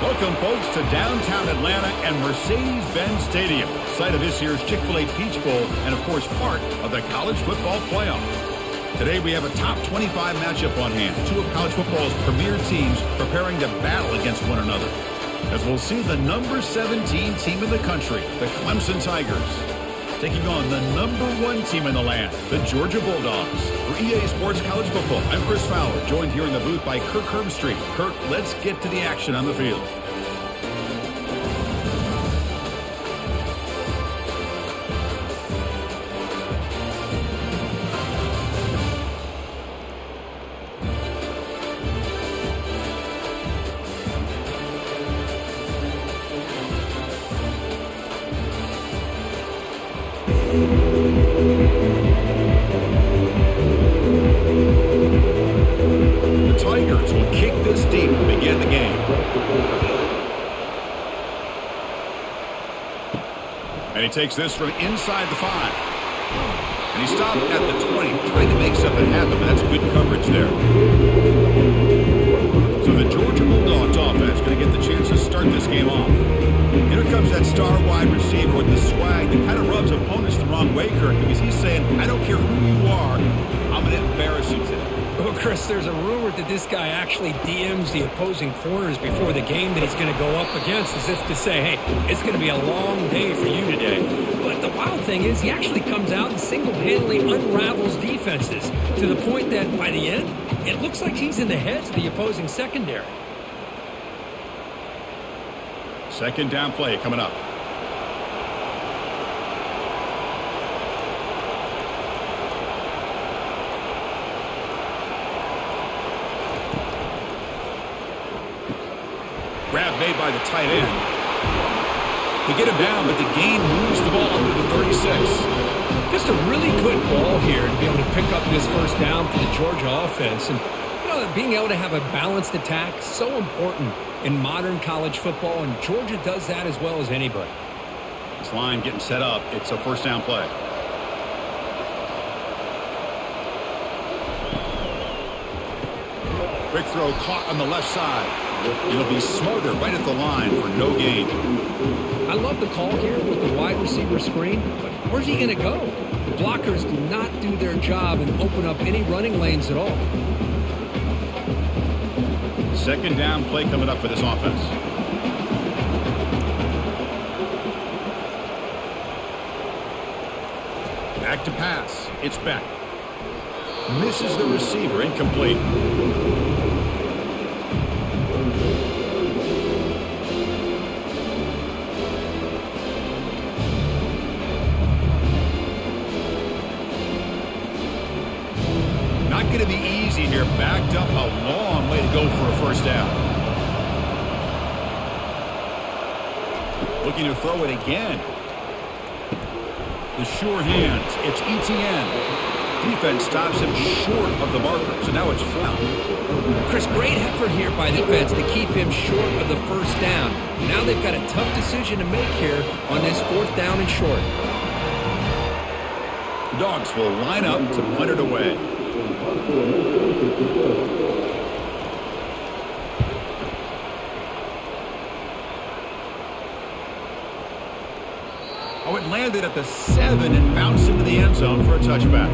Welcome, folks, to downtown Atlanta and Mercedes-Benz Stadium, site of this year's Chick-fil-A Peach Bowl and, of course, part of the college football playoff. Today, we have a top 25 matchup on hand. Two of college football's premier teams preparing to battle against one another. As we'll see the number 17 team in the country, the Clemson Tigers, taking on the number one team in the land, the Georgia Bulldogs. For EA Sports College Football, I'm Chris Fowler, joined here in the booth by Kirk Herbstreit. Kirk, let's get to the action on the field. Takes this from inside the five. And he stopped at the 20, trying to make something happen, that's good coverage there. So the Georgia Bulldogs offense going to get the chance to start this game off. Here comes that star wide receiver with the swag that kind of rubs opponents the wrong way, Kirk, because he's saying, I don't care who you are, I'm going to embarrass you today. Well, Chris, there's a rumor that this guy actually DMs the opposing corners before the game that he's going to go up against as if to say, hey, it's going to be a long day for you today. But the wild thing is he actually comes out and single-handedly unravels defenses to the point that by the end, it looks like he's in the heads of the opposing secondary. Second down play coming up. Grab made by the tight end. They get him down, but the game moves the ball under the 36. Just a really good ball here to be able to pick up this first down for the Georgia offense. And, you know, being able to have a balanced attack, so important in modern college football, and Georgia does that as well as anybody. This line getting set up. It's a first down play. Quick throw caught on the left side. It'll be smothered right at the line for no gain. I love the call here with the wide receiver screen, but where's he going to go? The blockers do not do their job and open up any running lanes at all. Second down play coming up for this offense. Back to pass. It's Beck. Misses the receiver. Incomplete. Looking to throw it again. The sure hands. It's Etienne. Defense stops him short of the marker, so now it's foul. Chris, great effort here by the defense to keep him short of the first down. Now they've got a tough decision to make here on this fourth down and short. The Dogs will line up to punt it away. Oh, it at the seven and bounced into the end zone for a touchback.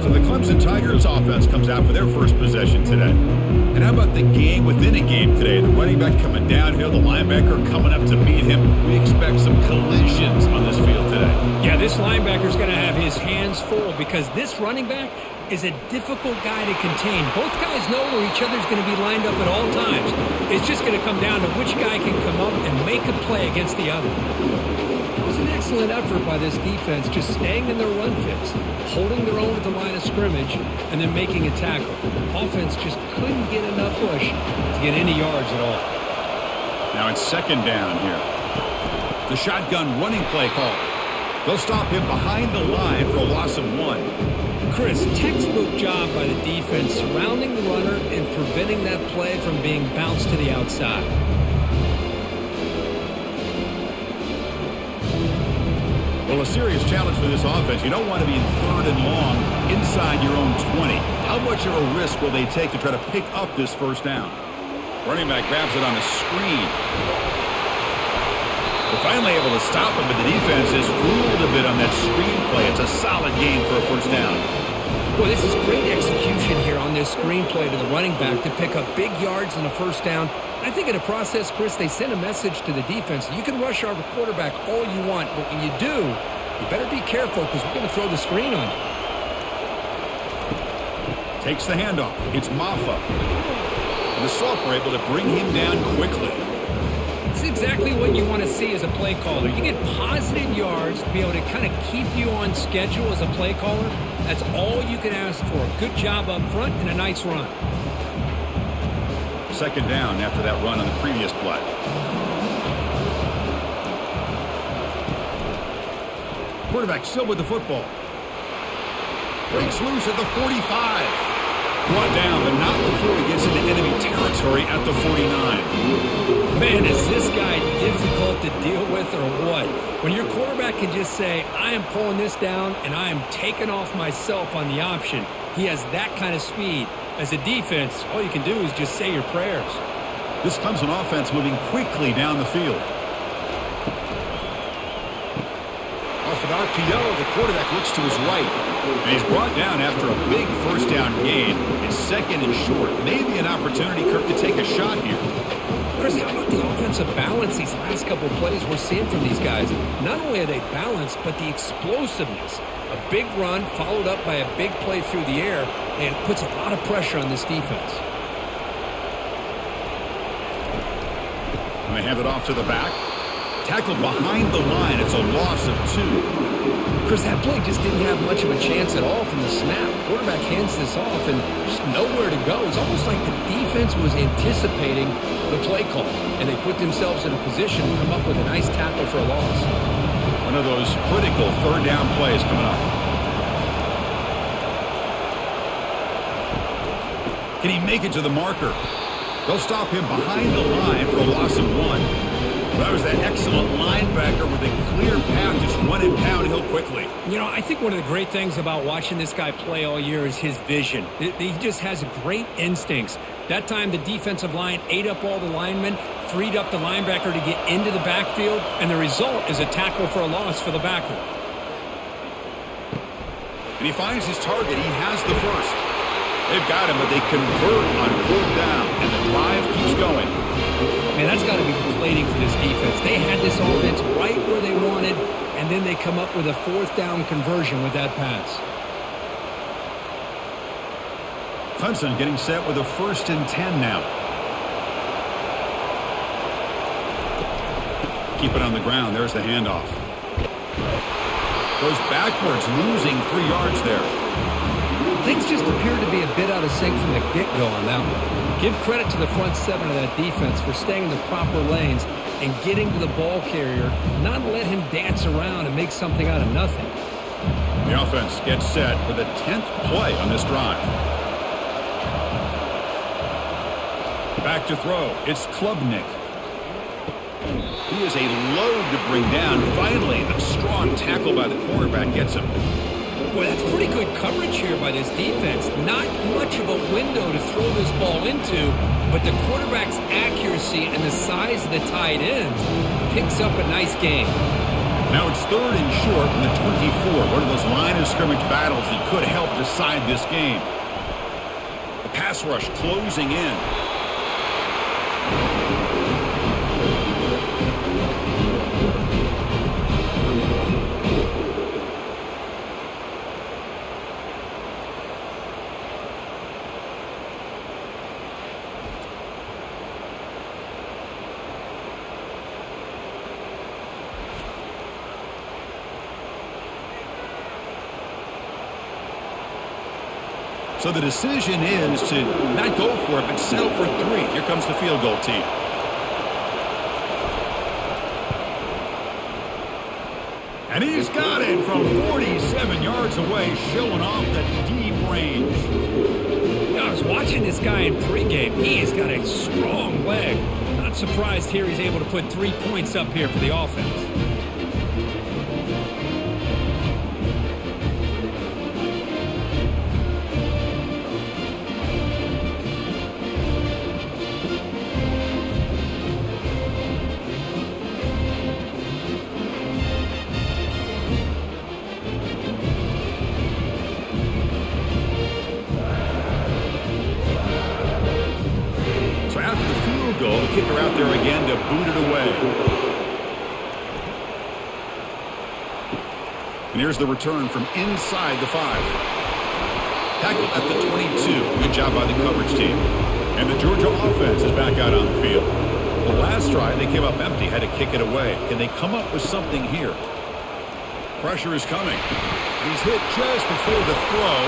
So the Clemson Tigers offense comes out for their first possession today. And how about the game within a game today? The running back coming downhill, the linebacker coming up to meet him. We expect some collisions on this field today. Yeah, this linebacker's going to have his hands full because this running back is a difficult guy to contain. Both guys know where each other's going to be lined up at all times. It's just going to come down to which guy can come up and make a play against the other. It was an excellent effort by this defense, just staying in their run fits, holding their own at the line of scrimmage, and then making a tackle. Offense just couldn't get enough push to get any yards at all. Now it's second down here. The shotgun running play call. They'll stop him behind the line for a loss of one. Chris, textbook job by the defense surrounding the runner and preventing that play from being bounced to the outside. Well, a serious challenge for this offense. You don't want to be in third and long inside your own 20. How much of a risk will they take to try to pick up this first down? Running back grabs it on a screen. They're finally able to stop him, but the defense is fooled a bit on that screen play. It's a solid game for a first down. Well, this is great execution here on this screenplay to the running back to pick up big yards in the first down. I think in the process, Chris, they send a message to the defense. You can rush our quarterback all you want, but when you do, you better be careful because we're going to throw the screen on you. Takes the handoff. It's Mafah. And the were able to bring him down quickly. Exactly what you want to see as a play caller. You get positive yards to be able to kind of keep you on schedule as a play caller. That's all you can ask for. Good job up front and a nice run. Second down after that run on the previous play. Quarterback still with the football. Breaks loose at the 45. Brought down, but not before he gets into enemy territory at the 49. Man, is this guy difficult to deal with or what? When your quarterback can just say, I am pulling this down and I am taking off myself on the option. He has that kind of speed. As a defense, all you can do is just say your prayers. This comes an offense moving quickly down the field. Off an RPO, quarterback looks to his right. And he's brought down after a big first down gain. It's second and short. Maybe an opportunity, Kirk, to take a shot here. Chris, how about the offensive balance these last couple plays we're seeing from these guys? Not only are they balanced, but the explosiveness. A big run followed up by a big play through the air and puts a lot of pressure on this defense. They have it off to the back. Tackled behind the line. It's a loss of two. Chris, that play just didn't have much of a chance at all from the snap. Quarterback hands this off and just nowhere to go. It's almost like the defense was anticipating the play call, and they put themselves in a position to come up with a nice tackle for a loss. One of those critical third down plays coming up. Can he make it to the marker? They'll stop him behind the line for a loss of one. That was that excellent linebacker with a clear path, just running downhill quickly. You know, I think one of the great things about watching this guy play all year is his vision. He just has great instincts. That time, the defensive line ate up all the linemen, freed up the linebacker to get into the backfield, and the result is a tackle for a loss for the backer. And he finds his target. He has the first. They've got him, but they convert on fourth down, and the drive keeps going. Man, that's got to be deflating for this defense. They had this offense right where they wanted, and then they come up with a fourth down conversion with that pass. Clemson getting set with a first and 10 now. Keep it on the ground. There's the handoff. Goes backwards, losing three yards there. Things just appear to be a bit out of sync from the get-go on that one. Give credit to the front seven of that defense for staying in the proper lanes and getting to the ball carrier, not let him dance around and make something out of nothing. The offense gets set for the 10th play on this drive. Back to throw. It's Klubnik. He is a load to bring down. Finally, a strong tackle by the cornerback gets him. Boy, that's pretty good coverage here by this defense. Not much of a window to throw this ball into, but the quarterback's accuracy and the size of the tight end picks up a nice game. Now it's third and short from the 24. One of those line of scrimmage battles that could help decide this game. The pass rush closing in. So the decision is to not go for it, but settle for three. Here comes the field goal team. And he's got it from 47 yards away, showing off the deep range. I was watching this guy in pregame. He has got a strong leg. Not surprised here he's able to put three points up here for the offense. The return from inside the five. Tackle at the 22. Good job by the coverage team. And the Georgia offense is back out on the field. The last drive, they came up empty, had to kick it away. Can they come up with something here? Pressure is coming. He's hit just before the throw.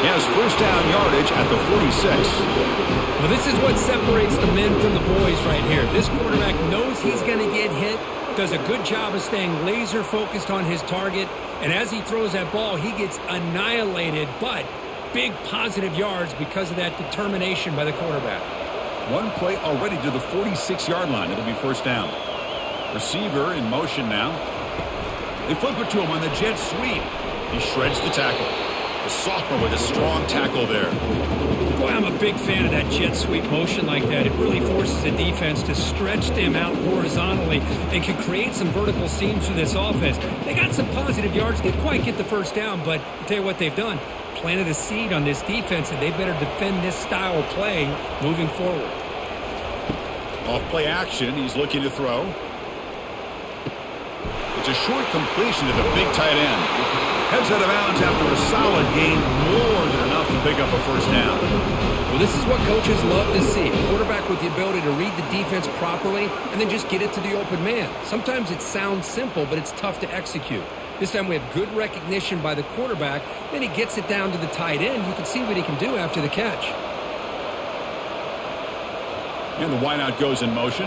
He has first down yardage at the 46. Well, this is what separates the men from the boys right here. This quarterback knows he's going to get hit, does a good job of staying laser focused on his target, and as he throws that ball, he gets annihilated, but big positive yards because of that determination by the quarterback. One play already to the 46-yard line. It'll be first down. Receiver in motion now. They flip it to him on the jet sweep. He shreds the tackle. The sophomore with a strong tackle there. Big fan of that jet sweep motion like that. It really forces the defense to stretch them out horizontally and can create some vertical seams for this offense. They got some positive yards. Didn't quite get the first down, but I'll tell you what they've done. Planted a seed on this defense, and they better defend this style of play moving forward. Off play action. He's looking to throw. It's a short completion to the big tight end. Heads out of bounds after a solid game, more than enough to pick up a first down. Well, this is what coaches love to see. A quarterback with the ability to read the defense properly and then just get it to the open man. Sometimes it sounds simple, but it's tough to execute. This time we have good recognition by the quarterback. Then he gets it down to the tight end. You can see what he can do after the catch. And the wideout goes in motion.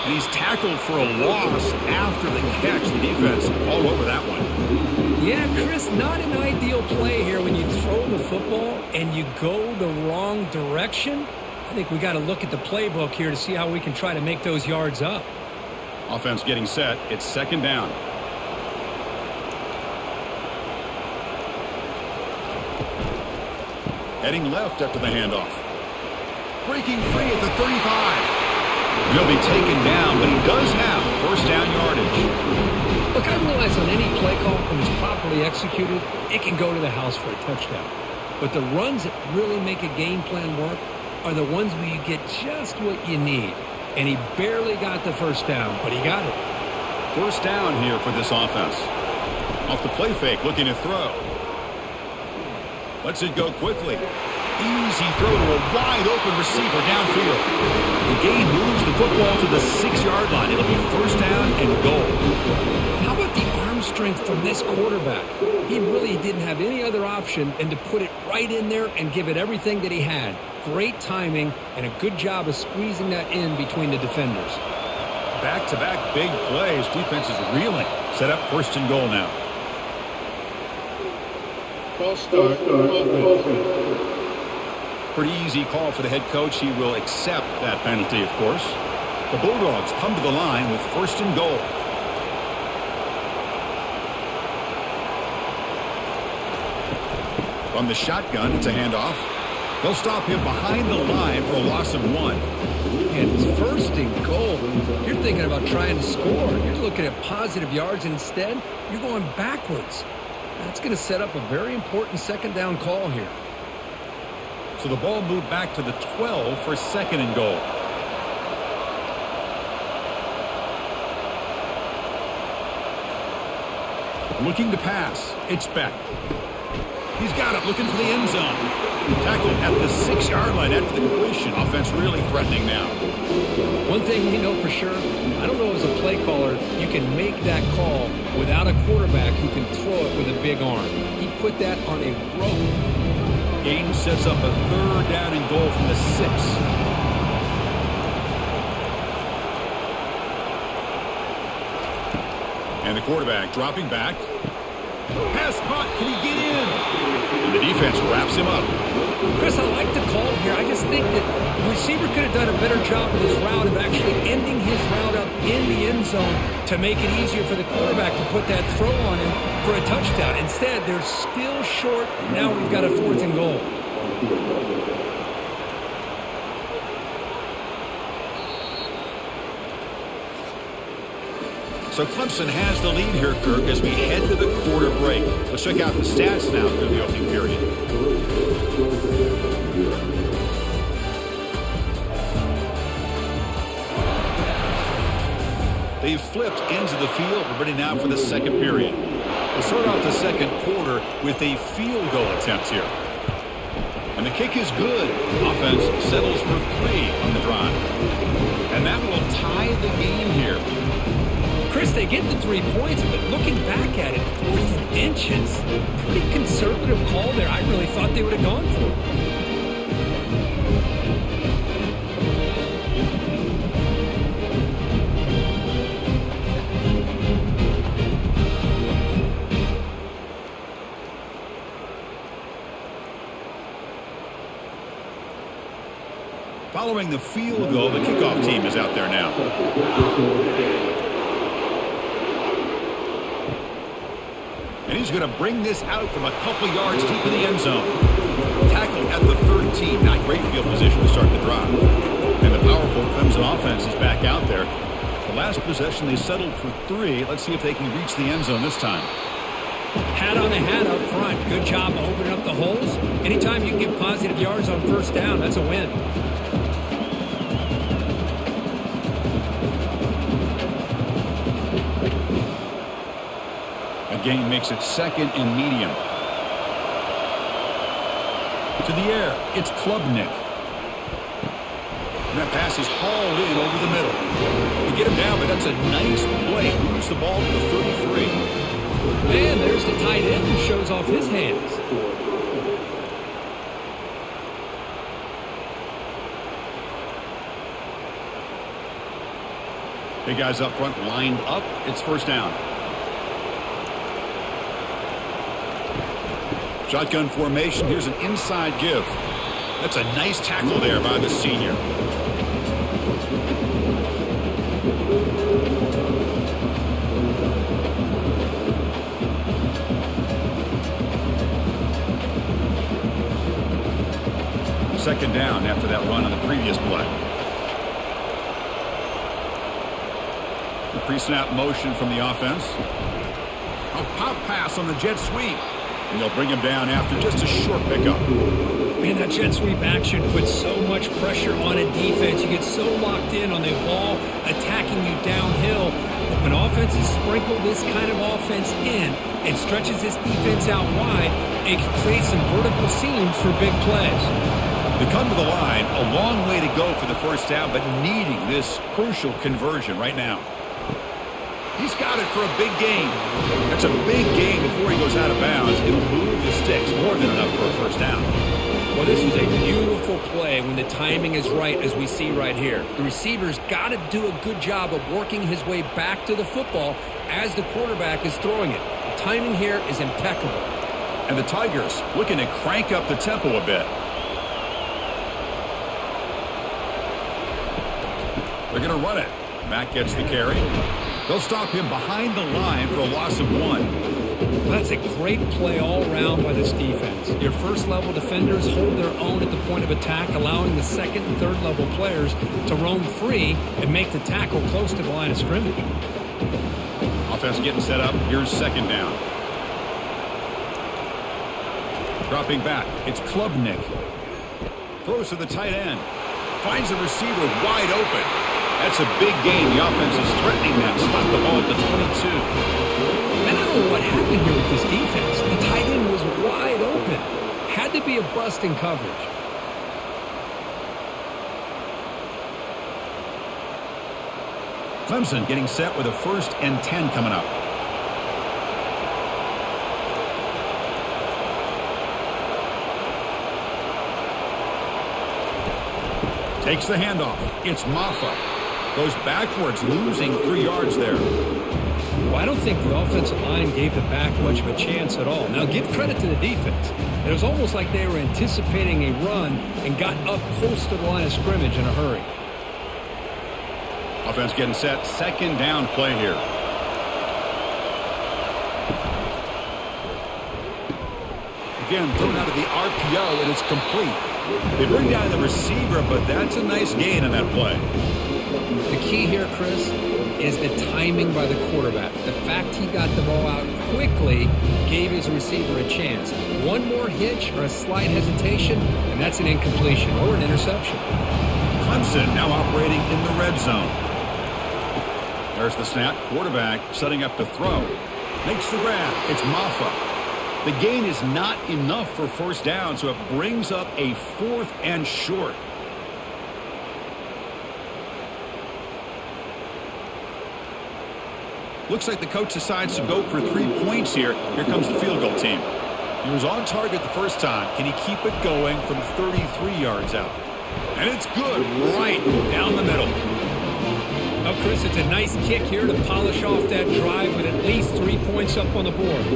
And he's tackled for a loss after the catch. The defense all over that one. Yeah, Chris, not an ideal play here when you throw the football and you go the wrong direction. I think we got to look at the playbook here to see how we can try to make those yards up. Offense getting set. It's second down. Heading left after the handoff. Breaking free at the 35. He'll be taken down, but he does have first down yardage. On any play call, when it's properly executed, it can go to the house for a touchdown. But the runs that really make a game plan work are the ones where you get just what you need. And he barely got the first down, but he got it. First down here for this offense. Off the play fake, looking to throw. Lets it go quickly. Easy throw to a wide open receiver downfield. The game moves the football to the six-yard line. It'll be first down and goal. Strength from this quarterback? He really didn't have any other option than to put it right in there and give it everything that he had. Great timing and a good job of squeezing that in between the defenders. Back-to-back -back big plays. Defense is reeling. Set up first and goal now. Pretty easy call for the head coach. He will accept that penalty, of course. The Bulldogs come to the line with first and goal. From the shotgun, it's a handoff. They'll stop him behind the line for a loss of one. And it's first and goal. You're thinking about trying to score. You're looking at positive yards, instead, you're going backwards. That's going to set up a very important second down call here. So the ball moved back to the 12 for second and goal. Looking to pass. It's Beck. He's got it, looking for the end zone. Tackled at the six-yard line after the completion. Offense really threatening now. One thing we know for sure, I don't know as a play caller, you can make that call without a quarterback who can throw it with a big arm. He put that on a rope. Game sets up a third down and goal from the six. And the quarterback dropping back. Pass caught. Can he get in? And the defense wraps him up. Chris, I like the call here. I just think that the receiver could have done a better job with his route of actually ending his route up in the end zone to make it easier for the quarterback to put that throw on him for a touchdown. Instead, they're still short. Now we've got a fourth and goal. So Clemson has the lead here, Kirk, as we head to the quarter break. Let's check out the stats now through the opening period. They've flipped into the field. We're ready now for the second period. We'll start off the second quarter with a field goal attempt here. And the kick is good. Offense settles for three on the drive. And that will tie the game here. Chris, they get the three points, but looking back at it, fourth and inches, pretty conservative call there. I really thought they would have gone for it. Following the field goal, the kickoff team is out there now. He's going to bring this out from a couple yards deep in the end zone. Tackle at the 13. Not great field position to start the drive. And the powerful Clemson offense is back out there. The last possession, they settled for three. Let's see if they can reach the end zone this time. Hat on a hat up front. Good job opening up the holes. Anytime you can get positive yards on first down, that's a win. Gain makes it second and medium. To the air, it's Klubnik. And that pass is hauled in over the middle. You get him down, but that's a nice play. Moves the ball to the 33. Man, there's the tight end who shows off his hands. Big guys up front lined up. It's first down. Shotgun formation. Here's an inside give. That's a nice tackle there by the senior. Second down after that run on the previous play. The pre-snap motion from the offense. A pop pass on the jet sweep. And they'll bring him down after just a short pickup. Man, that jet sweep action puts so much pressure on a defense. You get so locked in on the ball attacking you downhill. But When offenses sprinkle this kind of offense in and stretches this defense out wide, it can create some vertical seams for big plays. They come to the line, a long way to go for the first down, but needing this crucial conversion right now. He's got it for a big game. That's a big game before he goes out of bounds. It'll move the sticks more than enough for a first down. Well, this is a beautiful play when the timing is right, as we see right here. The receiver's got to do a good job of working his way back to the football as the quarterback is throwing it. The timing here is impeccable. And the Tigers looking to crank up the tempo a bit. They're going to run it. Matt gets the carry. They'll stop him behind the line for a loss of one. That's a great play all around by this defense. Your first level defenders hold their own at the point of attack, allowing the second and third level players to roam free and make the tackle close to the line of scrimmage. Offense getting set up. Here's second down. Dropping back. It's Klubnik. Throws to the tight end. Finds the receiver wide open. That's a big gain. The offense is threatening that. Stop the ball at the 22. And I don't know what happened here with this defense. The tight end was wide open. Had to be a bust in coverage. Clemson getting set with a first and 10 coming up. Takes the handoff. It's Mafah. Goes backwards, losing three yards there. Well, I don't think the offensive line gave the back much of a chance at all. Now, give credit to the defense. It was almost like they were anticipating a run and got up close to the line of scrimmage in a hurry. Offense getting set. Second down play here. Again, thrown out of the RPO, and it's complete. They bring down the receiver, but that's a nice gain on that play. The key here, Chris, is the timing by the quarterback. The fact he got the ball out quickly gave his receiver a chance. One more hitch or a slight hesitation, and that's an incompletion or an interception. Clemson now operating in the red zone. There's the snap. Quarterback setting up to throw. Makes the grab. It's Mafah. The gain is not enough for first down, so it brings up a fourth and short. Looks like the coach decides to go for three points here. Here comes the field goal team. He was on target the first time. Can he keep it going from 33 yards out? And it's good right down the middle. Oh, Chris, it's a nice kick here to polish off that drive with at least three points up on the board.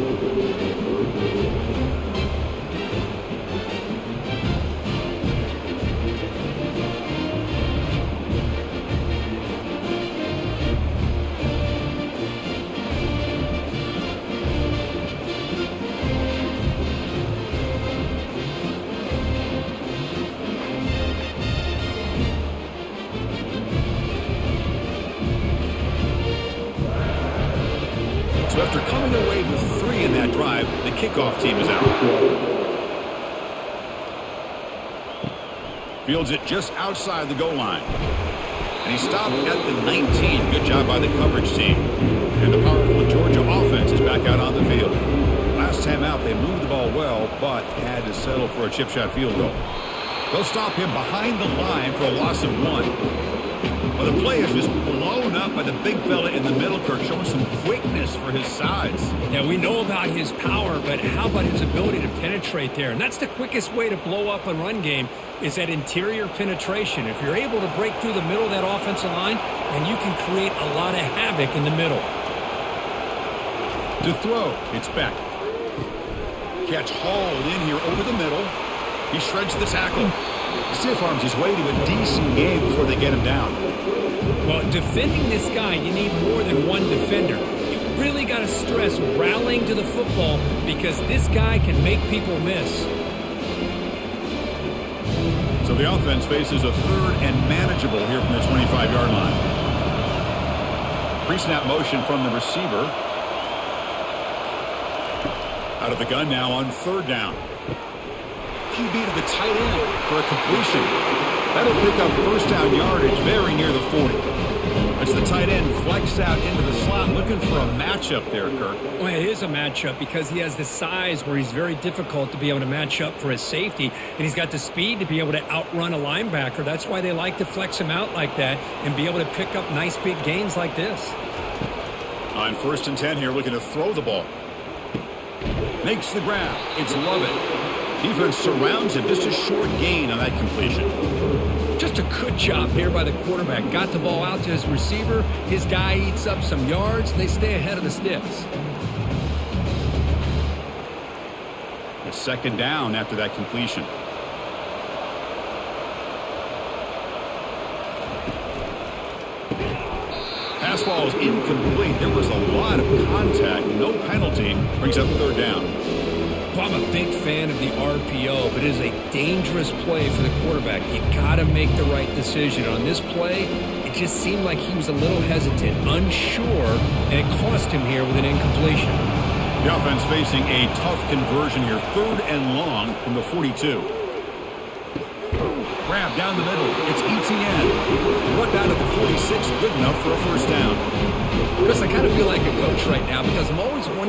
It just outside the goal line. And he stopped at the 19. Good job by the coverage team. And the powerful Georgia offense is back out on the field. Last time out, they moved the ball well, but had to settle for a chip shot field goal. They'll stop him behind the line for a loss of one. Well, the play is just blown up by the big fella in the middle, Kirk, showing some quickness for his size. Yeah, we know about his power, but how about his ability to penetrate there? And that's the quickest way to blow up a run game is that interior penetration. If you're able to break through the middle of that offensive line, then you can create a lot of havoc in the middle. To throw, it's Beck. Catch hauled in here over the middle. He shreds the tackle. Stiff arms his way to a decent game before they get him down. Well, defending this guy, you need more than one defender. You really got to stress rallying to the football because this guy can make people miss. So the offense faces a third and manageable here from the 25-yard line. Pre-snap motion from the receiver. Out of the gun now on third down. QB to the tight end for a completion. That'll pick up first down yardage very near the 40. As the tight end flexed out into the slot looking for a matchup there, Kirk. Well, it is a matchup because he has the size where he's very difficult to be able to match up for his safety, and he's got the speed to be able to outrun a linebacker. That's why they like to flex him out like that and be able to pick up nice big gains like this. On first and 10 here, looking to throw the ball. Makes the grab. It's Lovett. Defense surrounds him. Just a short gain on that completion. Just a good job here by the quarterback. Got the ball out to his receiver. His guy eats up some yards. They stay ahead of the Stiffs. It's second down after that completion. Pass ball is incomplete. There was a lot of contact. No penalty. Brings up third down. I'm a big fan of the RPO, but it is a dangerous play for the quarterback. You got to make the right decision. On this play, it just seemed like he was a little hesitant, unsure, and it cost him here with an incompletion. The offense facing a tough conversion here, third and long from the 42 grab down the middle. It's Etienne. Run down of the 46, good enough for a first down. Chris, I kind of feel like a coach right now because I'm always wondering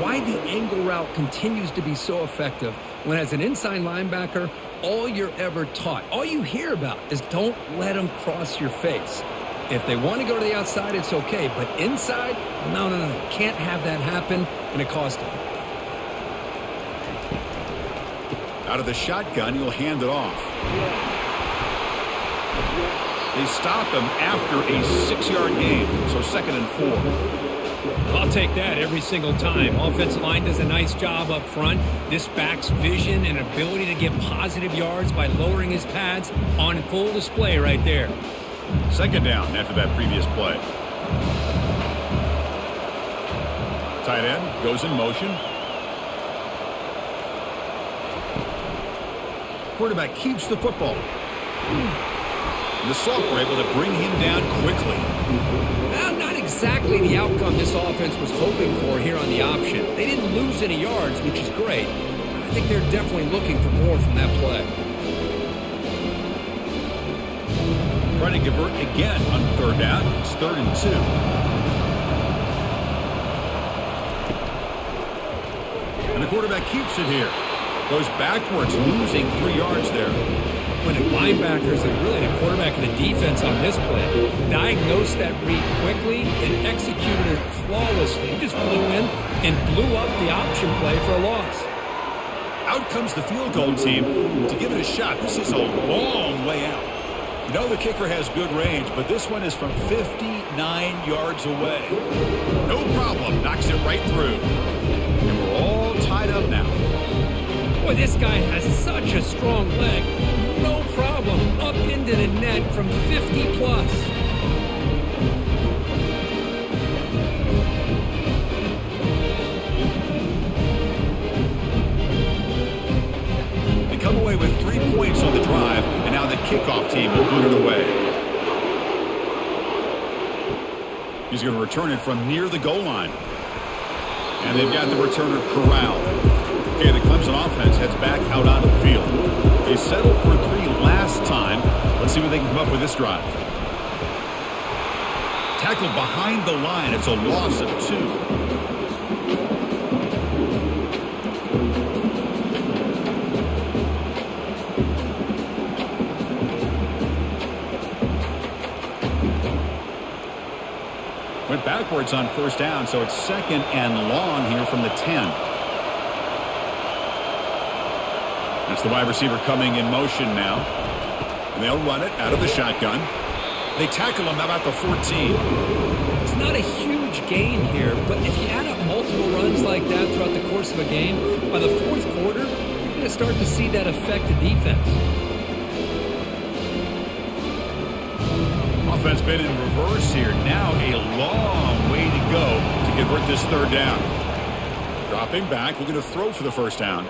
why the angle route continues to be so effective when as an inside linebacker, all you're ever taught, all you hear about is don't let them cross your face. If they want to go to the outside, it's okay. But inside, no, no, no. Can't have that happen, and it cost them. Out of the shotgun, he'll hand it off. They stop him after a six-yard gain, so second and four. I'll take that every single time. Offensive line does a nice job up front. This back's vision and ability to get positive yards by lowering his pads on full display right there. Second down after that previous play. Tight end goes in motion. quarterback keeps the football. The were able to bring him down quickly exactly the outcome this offense was hoping for here on the option. They didn't lose any yards, which is great. I think they're definitely looking for more from that play. Trying to convert again on third down. It's third and two. And the quarterback keeps it here. Goes backwards, losing three yards there. When the linebackers and really the quarterback and the defense on this play diagnosed that read quickly and executed it flawlessly. He just blew in and blew up the option play for a loss. Out comes the field goal team to give it a shot. This is a long way out. You know the kicker has good range, but this one is from 59 yards away. No problem. Knocks it right through. And we're all tied up now. Boy, this guy has such a strong leg. The net from 50 plus. They come away with three points on the drive, and now the kickoff team will put it away. He's going to return it from near the goal line. And they've got the returner corralled. Okay, the Clemson offense heads back out onto the field. They settled for three last time. Let's see what they can come up with this drive. Tackled behind the line. It's a loss of two. Went backwards on first down, so it's second and long here from the 10. That's the wide receiver coming in motion now. And they'll run it out of the shotgun. They tackle him about the 14. It's not a huge gain here, but if you add up multiple runs like that throughout the course of a game, by the fourth quarter, you're going to start to see that affect the defense. offense been in reverse here. Now a long way to go to convert this third down. Dropping back, looking to throw for the first down.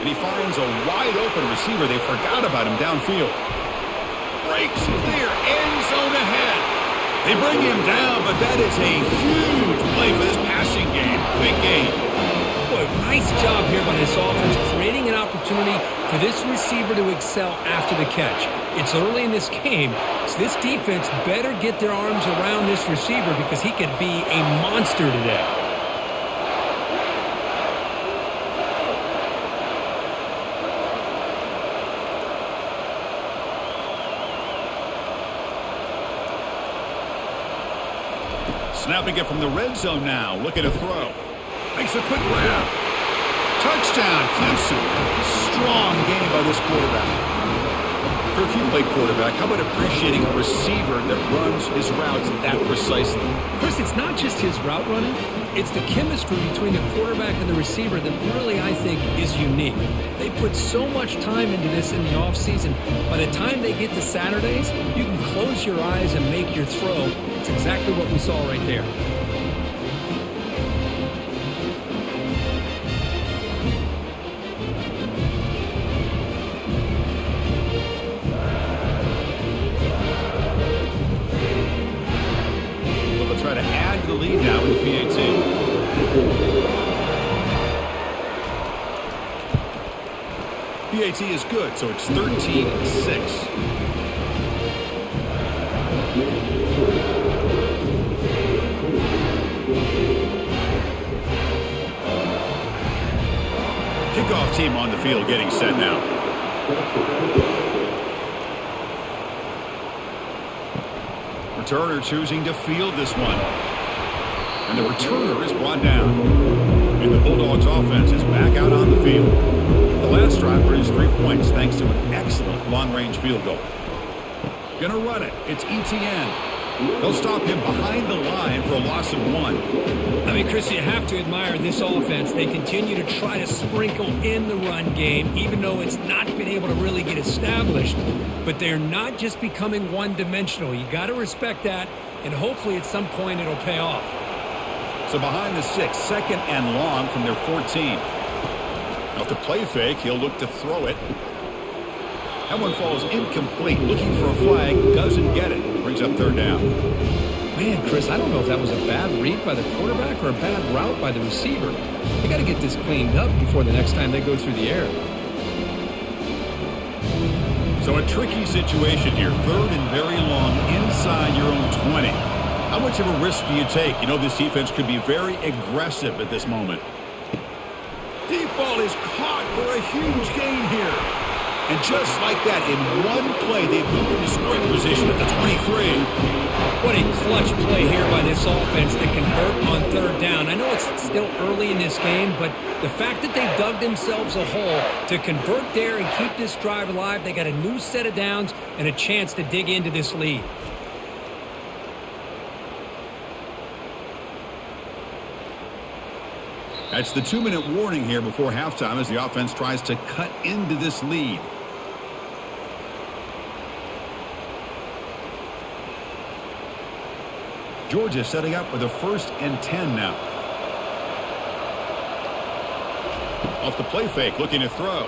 And he finds a wide open receiver. They forgot about him downfield. Breaks clear, end zone ahead. They bring him down, but that is a huge play for this passing game. Big game. Boy, nice job here by this offense, creating an opportunity for this receiver to excel after the catch. It's early in this game, so this defense better get their arms around this receiver because he could be a monster today. Snapping it from the red zone now, looking to throw. Makes a quick grab. Touchdown, Clemson. Strong game by this quarterback. Kirk, you play quarterback. How about appreciating a receiver that runs his routes that precisely? Chris, it's not just his route running. It's the chemistry between the quarterback and the receiver that really, I think, is unique. They put so much time into this in the offseason. By the time they get to Saturdays, you can close your eyes and make your throw. It's exactly what we saw right there. So it's 13-6. Kickoff team on the field getting set now. Returner choosing to field this one. And the returner is brought down. And the Bulldogs offense is back out on the field last drive produced three points thanks to an excellent long-range field goal. Gonna run it. It's Etienne. They'll stop him behind the line for a loss of one. I mean, Chris, you have to admire this offense. They continue to try to sprinkle in the run game, even though it's not been able to really get established. But they're not just becoming one-dimensional. You got to respect that, and hopefully at some point it'll pay off. So behind the six, second and long from their 14. The play fake, he'll look to throw it. That one falls incomplete. Looking for a flag, doesn't get it. Brings up third down. Man, Chris, I don't know if that was a bad read by the quarterback or a bad route by the receiver. They got to get this cleaned up before the next time they go through the air. So a tricky situation here. Third and very long inside your own 20. How much of a risk do you take? You know this defense could be very aggressive at this moment. Deep ball is for a huge gain here. And just like that, in one play, they moved into scoring position at the 23. What a clutch play here by this offense to convert on third down. I know it's still early in this game, but the fact that they dug themselves a hole to convert there and keep this drive alive, they got a new set of downs and a chance to dig into this lead. That's the two-minute warning here before halftime as the offense tries to cut into this lead. Georgia setting up with a first and 10 now. Off the play fake, looking to throw.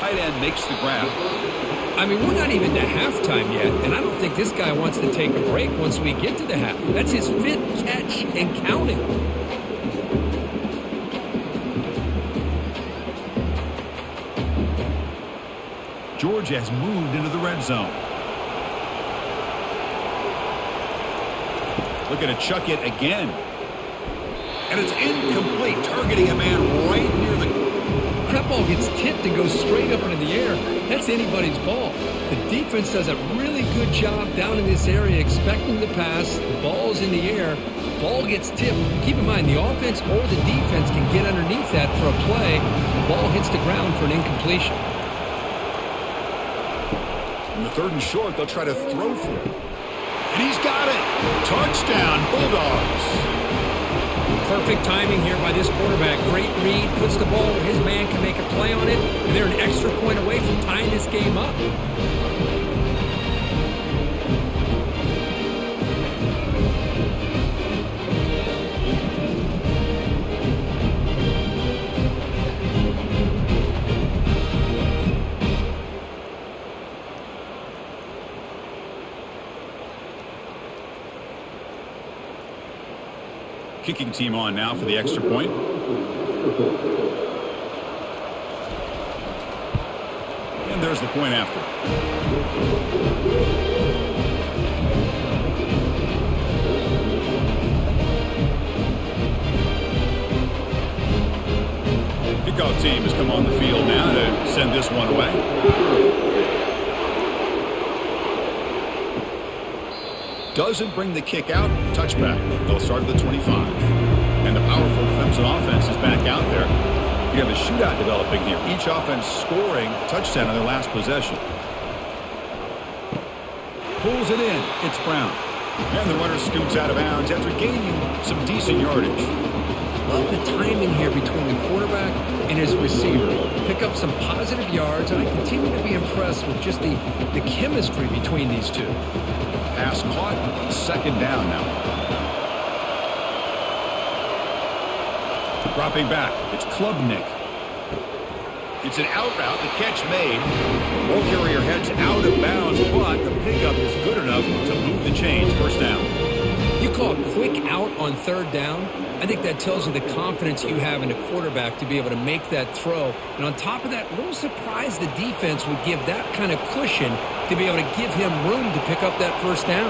Tight end makes the grab. I mean, we're not even to halftime yet, and I don't think this guy wants to take a break once we get to the half. That's his fifth catch and counting. Georgia has moved into the red zone. Looking to chuck it again. And it's incomplete, targeting a man right near the... That ball gets tipped and goes straight up into the air. That's anybody's ball. The defense does a really good job down in this area expecting the pass. The ball's in the air. Ball gets tipped. Keep in mind, the offense or the defense can get underneath that for a play. The ball hits the ground for an incompletion. In the third and short, they'll try to throw for it. And he's got it. Touchdown, Bulldogs. Perfect timing here by this quarterback. Great read, puts the ball where his man can make a play on it, and they're an extra point away from tying this game up. Kicking team on now for the extra point. And there's the point after. Kickoff team has come on the field now to send this one away. Doesn't bring the kick out. Touchback. They'll start at the 25. And the powerful Clemson offense is back out there. You have a shootout developing here. Each offense scoring touchdown on their last possession. Pulls it in. It's Brown. And the runner scoots out of bounds after gaining some decent yardage. Love the timing here between the quarterback and his receiver. Pick up some positive yards, and I continue to be impressed with just the, the chemistry between these two. Pass caught. Second down now. Dropping back. It's Klubnik. It's an out route. The catch made. Ball carrier heads out of bounds, but the pickup is good enough to move the chains. First down. You call a quick out on third down. I think that tells you the confidence you have in a quarterback to be able to make that throw. And on top of that, a little surprised the defense would give that kind of cushion to be able to give him room to pick up that first down.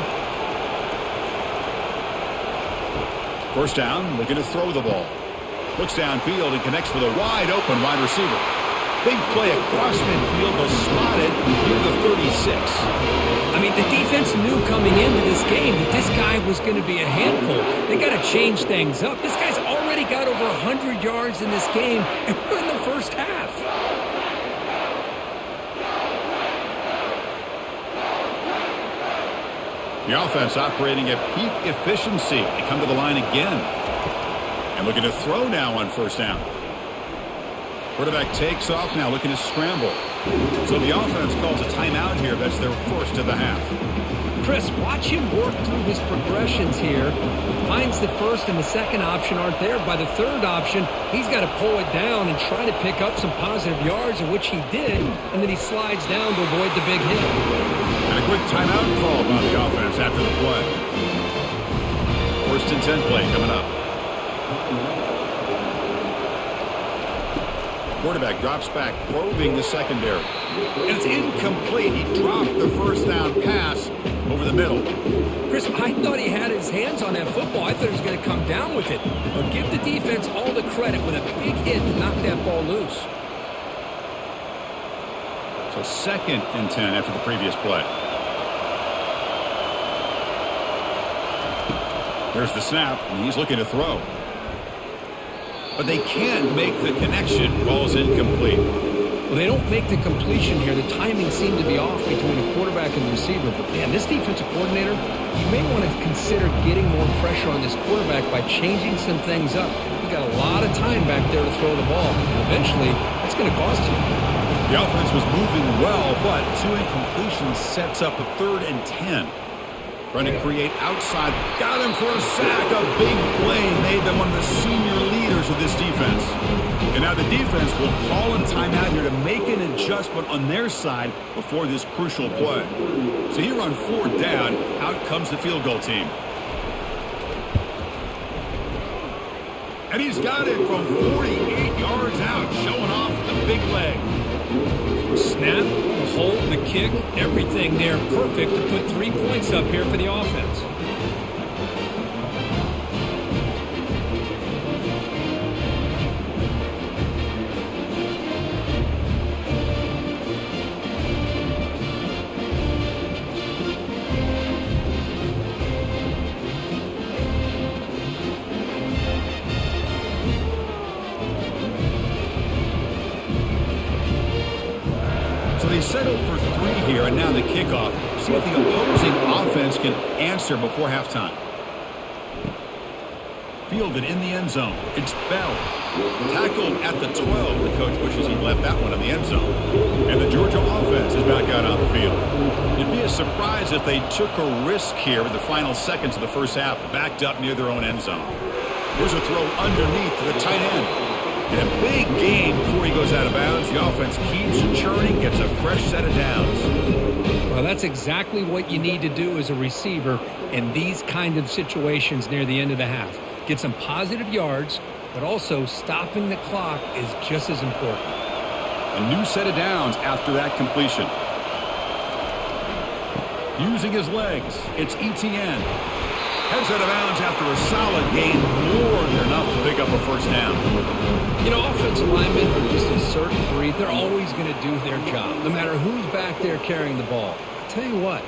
First down, looking to throw the ball. Looks downfield and connects with a wide open wide receiver. Big play across midfield, but spotted near the 36. I mean, the defense knew coming into this game that this guy was going to be a handful. They got to change things up. This guy's already got over 100 yards in this game, and we're in the first half. The offense operating at peak efficiency. They come to the line again. And looking to throw now on first down. Quarterback takes off now, looking to scramble. So the offense calls a timeout here. That's their first of the half. Chris, watch him work through his progressions here. Finds the first and the second option aren't there. By the third option, he's got to pull it down and try to pick up some positive yards, of which he did, and then he slides down to avoid the big hit. And a quick timeout call by the offense after the play. First and 10 play coming up. Quarterback drops back, probing the secondary. And it's incomplete. He dropped the first down pass over the middle. Chris, I thought he had his hands on that football. I thought he was going to come down with it. But give the defense all the credit with a big hit to knock that ball loose. So second and 10 after the previous play. There's the snap, and he's looking to throw. But they can't make the connection. Ball's incomplete. Well, they don't make the completion here. The timing seemed to be off between the quarterback and the receiver. But, man, this defensive coordinator, you may want to consider getting more pressure on this quarterback by changing some things up. You got a lot of time back there to throw the ball. And eventually, that's going to cost you. The offense was moving well, but two incompletions sets up a third and 10. Trying to create outside. Got him for a sack. A big play made them one of the senior leaders of this defense. And now the defense will call a timeout here to make an adjustment on their side before this crucial play. So here on fourth down, out comes the field goal team. And he's got it from 48 yards out, showing off the big leg. Snap, hold, the kick, everything there perfect to put three points up here for the offense. Fielded in the end zone. It's Bell. Tackled at the 12. The coach wishes he left that one in the end zone. And the Georgia offense is back out on the field. It'd be a surprise if they took a risk here with the final seconds of the first half, backed up near their own end zone. Here's a throw underneath to the tight end. And a big game before he goes out of bounds. The offense keeps churning, gets a fresh set of downs. Well, that's exactly what you need to do as a receiver in these kind of situations near the end of the half. Get some positive yards, but also stopping the clock is just as important. A new set of downs after that completion. Using his legs, it's Etienne. Heads out of bounds after a solid gain, more than enough to pick up a first down. You know, offensive linemen are just a certain breed. They're always going to do their job, no matter who's back there carrying the ball. I'll tell you what,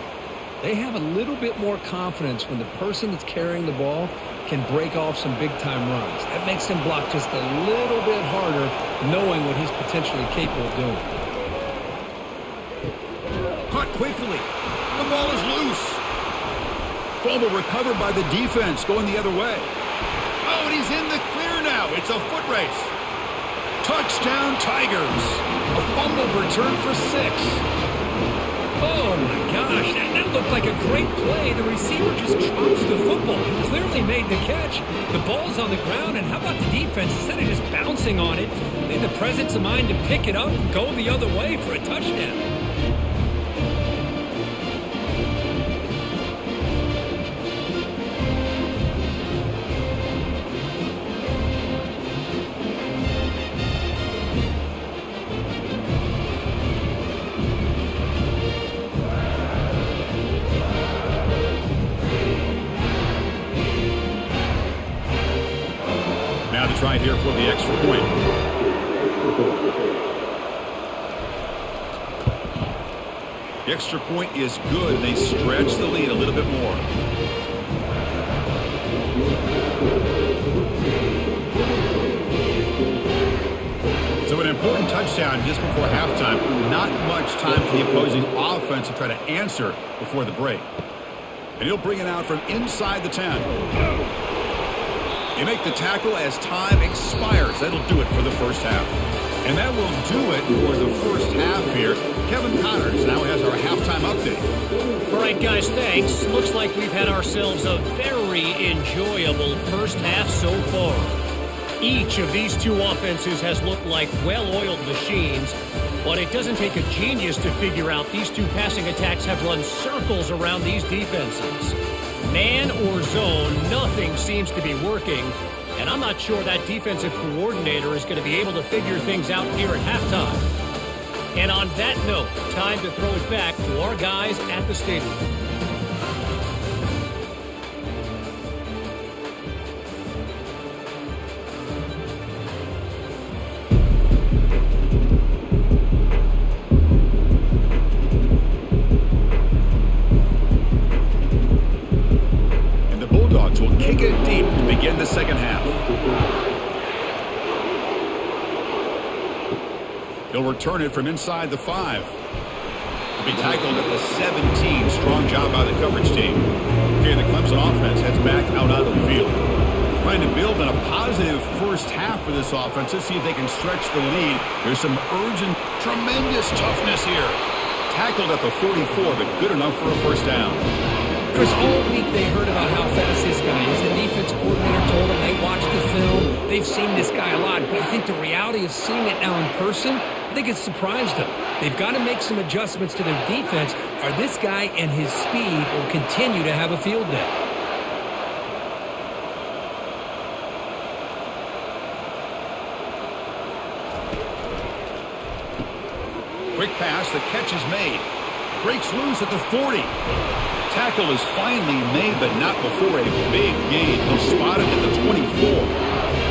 they have a little bit more confidence when the person that's carrying the ball can break off some big-time runs. That makes him block just a little bit harder, knowing what he's potentially capable of doing. Caught quickly. The ball is loose. Fumble recovered by the defense, going the other way. Oh, and he's in the clear now. It's a foot race. Touchdown, Tigers. A fumble return for six. Oh, my gosh. That, that looked like a great play. The receiver just drops the football. Clearly made the catch. The ball's on the ground, and how about the defense? Instead of just bouncing on it, they had the presence of mind to pick it up and go the other way for a touchdown. Answer before the break. And he'll bring it out from inside the 10. You make the tackle as time expires. That'll do it for the first half. And that will do it for the first half here. Kevin Connors now has our halftime update. All right, guys, thanks. Looks like we've had ourselves a very enjoyable first half so far. Each of these two offenses has looked like well-oiled machines, but it doesn't take a genius to figure out these two passing attacks have run circles around these defenses. Man or zone, nothing seems to be working. And I'm not sure that defensive coordinator is going to be able to figure things out here at halftime. And on that note, time to throw it back to our guys at the stadium. Return it from inside the five. Be tackled at the 17. Strong job by the coverage team. Okay, the Clemson offense heads back out onto the field. Trying to build on a positive first half for this offense. Let's see if they can stretch the lead. There's some urgent, tremendous toughness here. Tackled at the 44, but good enough for a first down. Chris, all week they heard about how fast this guy is. The defense coordinator told them they watched the film. They've seen this guy a lot. But I think the reality of seeing it now in person, think it's surprised them. They've got to make some adjustments to their defense, or this guy and his speed will continue to have a field day. Quick pass, the catch is made. Breaks loose at the 40. Tackle is finally made, but not before a big gain. He'll spot it at the 24.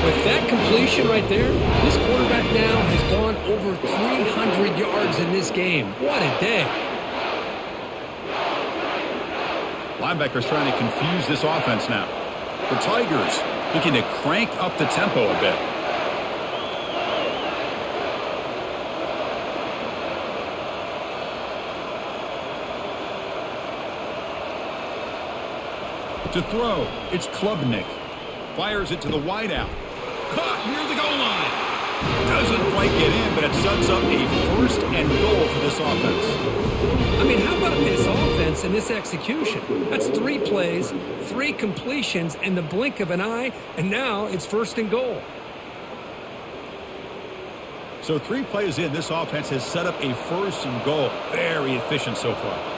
With that completion right there, this quarterback now has gone over 300 yards in this game. What a day. Linebackers trying to confuse this offense now. The Tigers looking to crank up the tempo a bit. To throw, it's Klubnik. Fires it to the wideout. Caught near the goal line. Doesn't quite get in, but it sets up a first and goal for this offense. I mean, how about this offense and this execution? That's three plays, three completions in the blink of an eye, and now it's first and goal. So three plays in, this offense has set up a first and goal. Very efficient so far.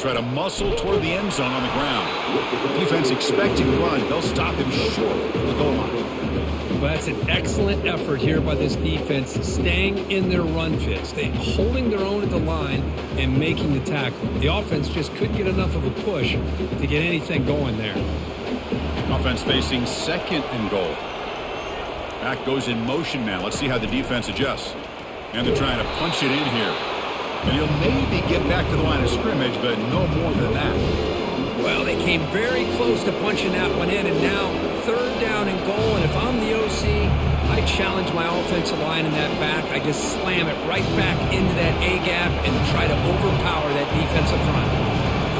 Try to muscle toward the end zone on the ground. Defense expecting run. They'll stop him short of the goal line. Well, that's an excellent effort here by this defense, staying in their run fit, staying holding their own at the line and making the tackle. The offense just couldn't get enough of a push to get anything going there. Offense facing second and goal. Back goes in motion now. Let's see how the defense adjusts. And they're trying to punch it in here. He'll maybe get back to the line of scrimmage, but no more than that. Well, they came very close to punching that one in, and now third down and goal. And if I'm the OC, I challenge my offensive line in that back. I just slam it right back into that A-gap and try to overpower that defensive front.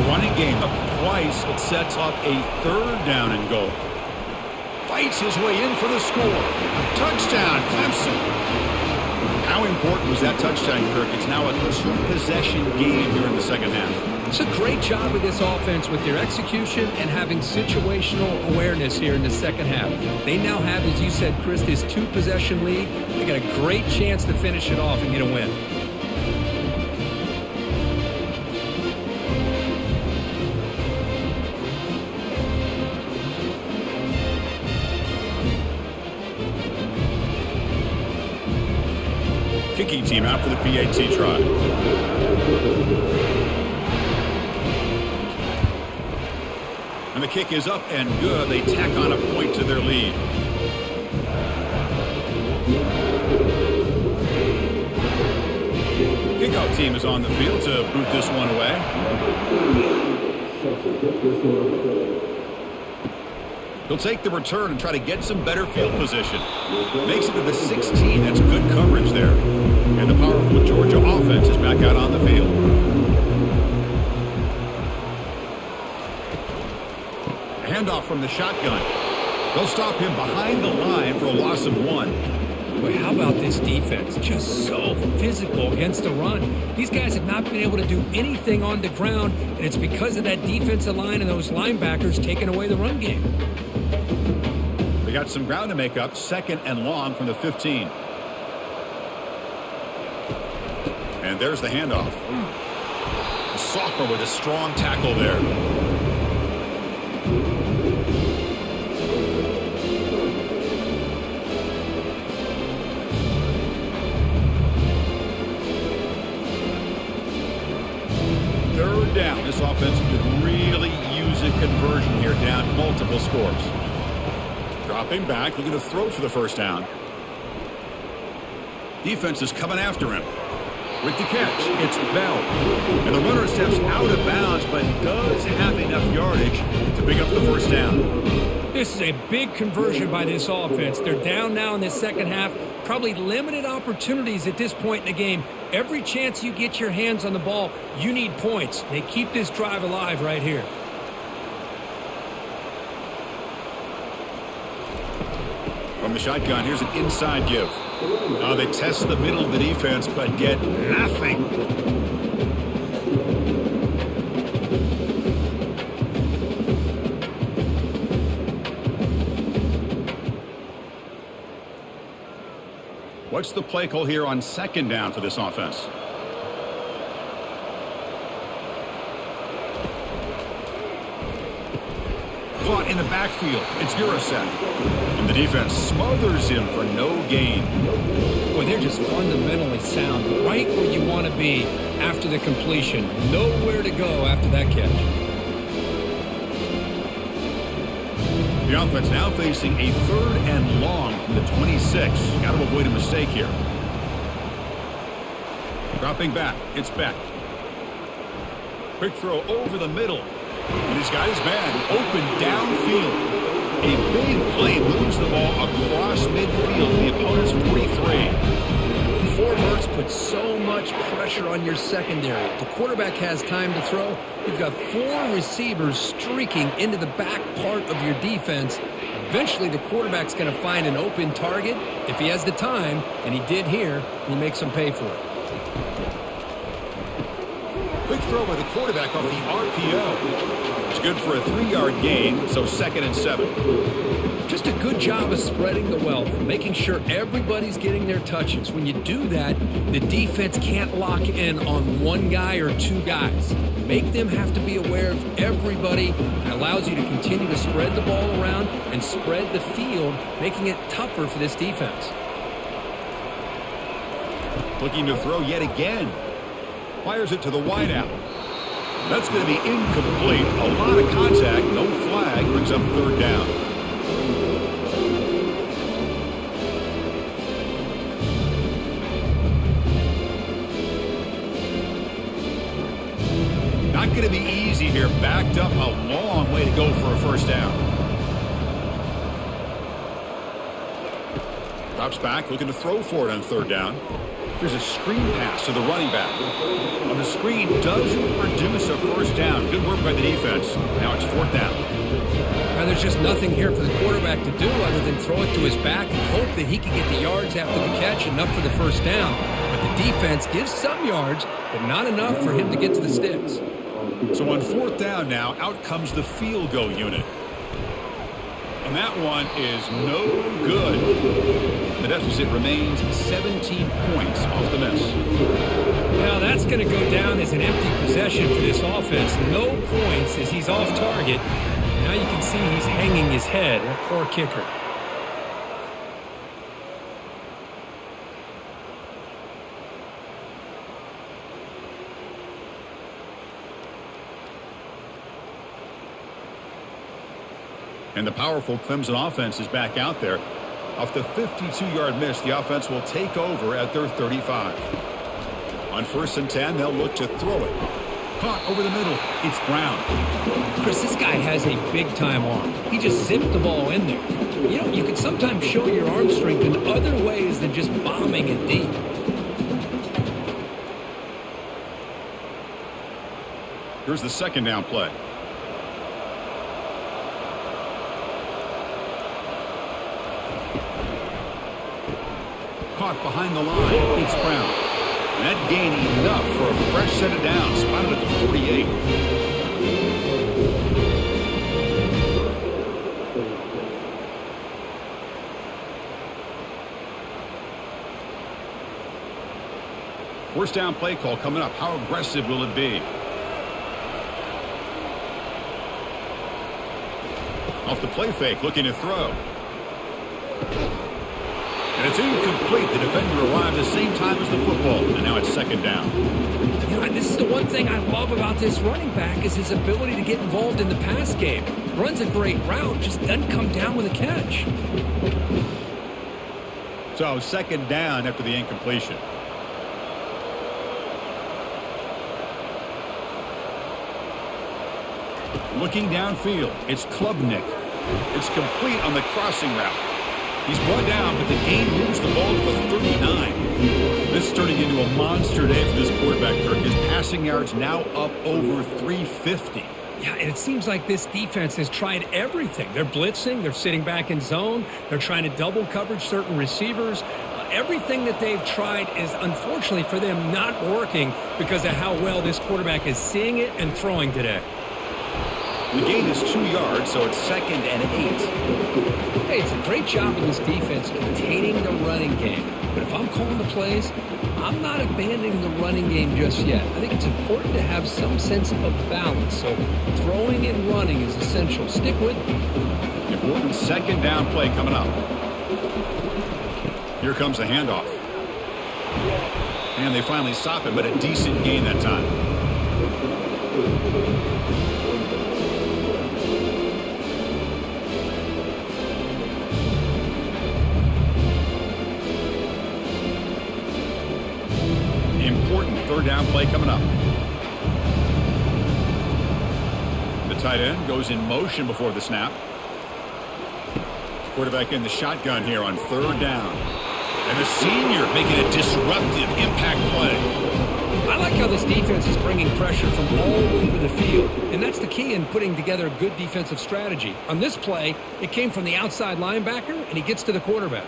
The running game of twice, it sets up a third down and goal. Fights his way in for the score. Touchdown, Clemson. How important was that touchdown, Kirk? It's now a two-possession game here in the second half. It's a great job with this offense with their execution and having situational awareness here in the second half. They now have, as you said, Chris, this two-possession lead. They got a great chance to finish it off and get a win. Team out for the PAT try. And the kick is up and good. They tack on a point to their lead. Kickoff team is on the field to boot this one away. He'll take the return and try to get some better field position. Makes it to the 16. That's good coverage there. And the powerful Georgia offense is back out on the field. Handoff from the shotgun. They'll stop him behind the line for a loss of one. Boy, how about this defense? Just so physical against the run. These guys have not been able to do anything on the ground, and it's because of that defensive line and those linebackers taking away the run game. They got some ground to make up. Second and long from the 15. And there's the handoff. Sophomore with a strong tackle there. Third down. This offense could really use a conversion here, down multiple scores. Dropping back, looking to throw for the first down. Defense is coming after him. With the catch, it's Bell. And the runner steps out of bounds, but does have enough yardage to pick up the first down. This is a big conversion by this offense. They're down now in the second half. Probably limited opportunities at this point in the game. Every chance you get your hands on the ball, you need points. They keep this drive alive right here. From the shotgun, here's an inside give. Uh, they test the middle of the defense, but get nothing. What's the play call here on second down for this offense? Caught in the backfield. It's Yurosek. And the defense smothers him for no gain. Boy, they're just fundamentally sound. Right where you want to be after the completion. Nowhere to go after that catch. The offense now facing a third and long from the 26. Got to avoid a mistake here. Dropping back. It's Beck. Quick throw over the middle. And he's got his man open downfield. A big play moves the ball across midfield. The opponent's 43. Four verts puts so much pressure on your secondary. The quarterback has time to throw, you've got four receivers streaking into the back part of your defense. Eventually, the quarterback's going to find an open target if he has the time, and he did here, he makes him pay for it. Quick throw by the quarterback off the RPO. Good for a three-yard gain, so second and seven. Just a good job of spreading the wealth, making sure everybody's getting their touches. When you do that, the defense can't lock in on one guy or two guys. Make them have to be aware of everybody. It allows you to continue to spread the ball around and spread the field, making it tougher for this defense. Looking to throw yet again. Fires it to the wideout. That's going to be incomplete. A lot of contact, no flag, brings up third down. Not going to be easy here. Backed up a long way to go for a first down. Drops back, looking to throw for it on third down. There's a screen pass to the running back. On the screen, doesn't produce a first down. Good work by the defense. Now it's fourth down. Now there's just nothing here for the quarterback to do other than throw it to his back and hope that he can get the yards after the catch, enough for the first down. But the defense gives some yards, but not enough for him to get to the sticks. So on fourth down now, out comes the field goal unit. And that one is no good. The deficit remains 17 points off the miss. Now that's going to go down as an empty possession for this offense. No points as he's off target. Now you can see he's hanging his head. A poor kicker. And the powerful Clemson offense is back out there. Off the 52-yard miss, the offense will take over at their 35. On first and 10, they'll look to throw it. Caught over the middle. It's Brown. Chris, this guy has a big-time arm. He just zipped the ball in there. You know, you can sometimes show your arm strength in other ways than just bombing it deep. Here's the second down play. Behind the line. It's Brown. That gain enough for a fresh set of downs. Spotted at the 48. First down play call coming up. How aggressive will it be? Off the play fake, looking to throw. Incomplete. The defender arrived the same time as the football, and now it's second down. You know, this is the one thing I love about this running back is his ability to get involved in the pass game. Runs a great route, just doesn't come down with a catch. So second down after the incompletion. Looking downfield, it's Klubnik. It's complete on the crossing route. He's brought down, but the game moves the ball to the 39. This is turning into a monster day for this quarterback, Kirk. His passing yards now up over 350. Yeah, and it seems like this defense has tried everything. They're blitzing, they're sitting back in zone, they're trying to double coverage certain receivers. Uh, everything that they've tried is, unfortunately for them, not working because of how well this quarterback is seeing it and throwing today. The gain is two yards, so it's second and eight. Hey, it's a great job of this defense containing the running game. But if I'm calling the plays, I'm not abandoning the running game just yet. I think it's important to have some sense of balance. So throwing and running is essential. Stick with me. Important second down play coming up. Here comes the handoff. And they finally stop it, but a decent gain that time. Third down play coming up. The tight end goes in motion before the snap. Quarterback in the shotgun here on third down. And the senior making a disruptive impact play. I like how this defense is bringing pressure from all over the field, and that's the key in putting together a good defensive strategy. On this play, it came from the outside linebacker, and he gets to the quarterback.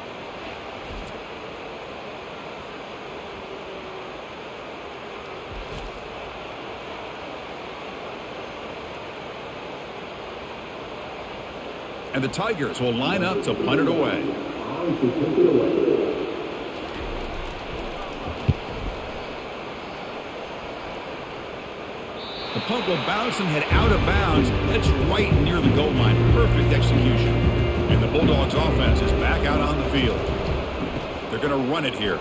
And the Tigers will line up to punt it away. The punt will bounce and head out of bounds. That's right near the goal line. Perfect execution. And the Bulldogs offense is back out on the field. They're going to run it here.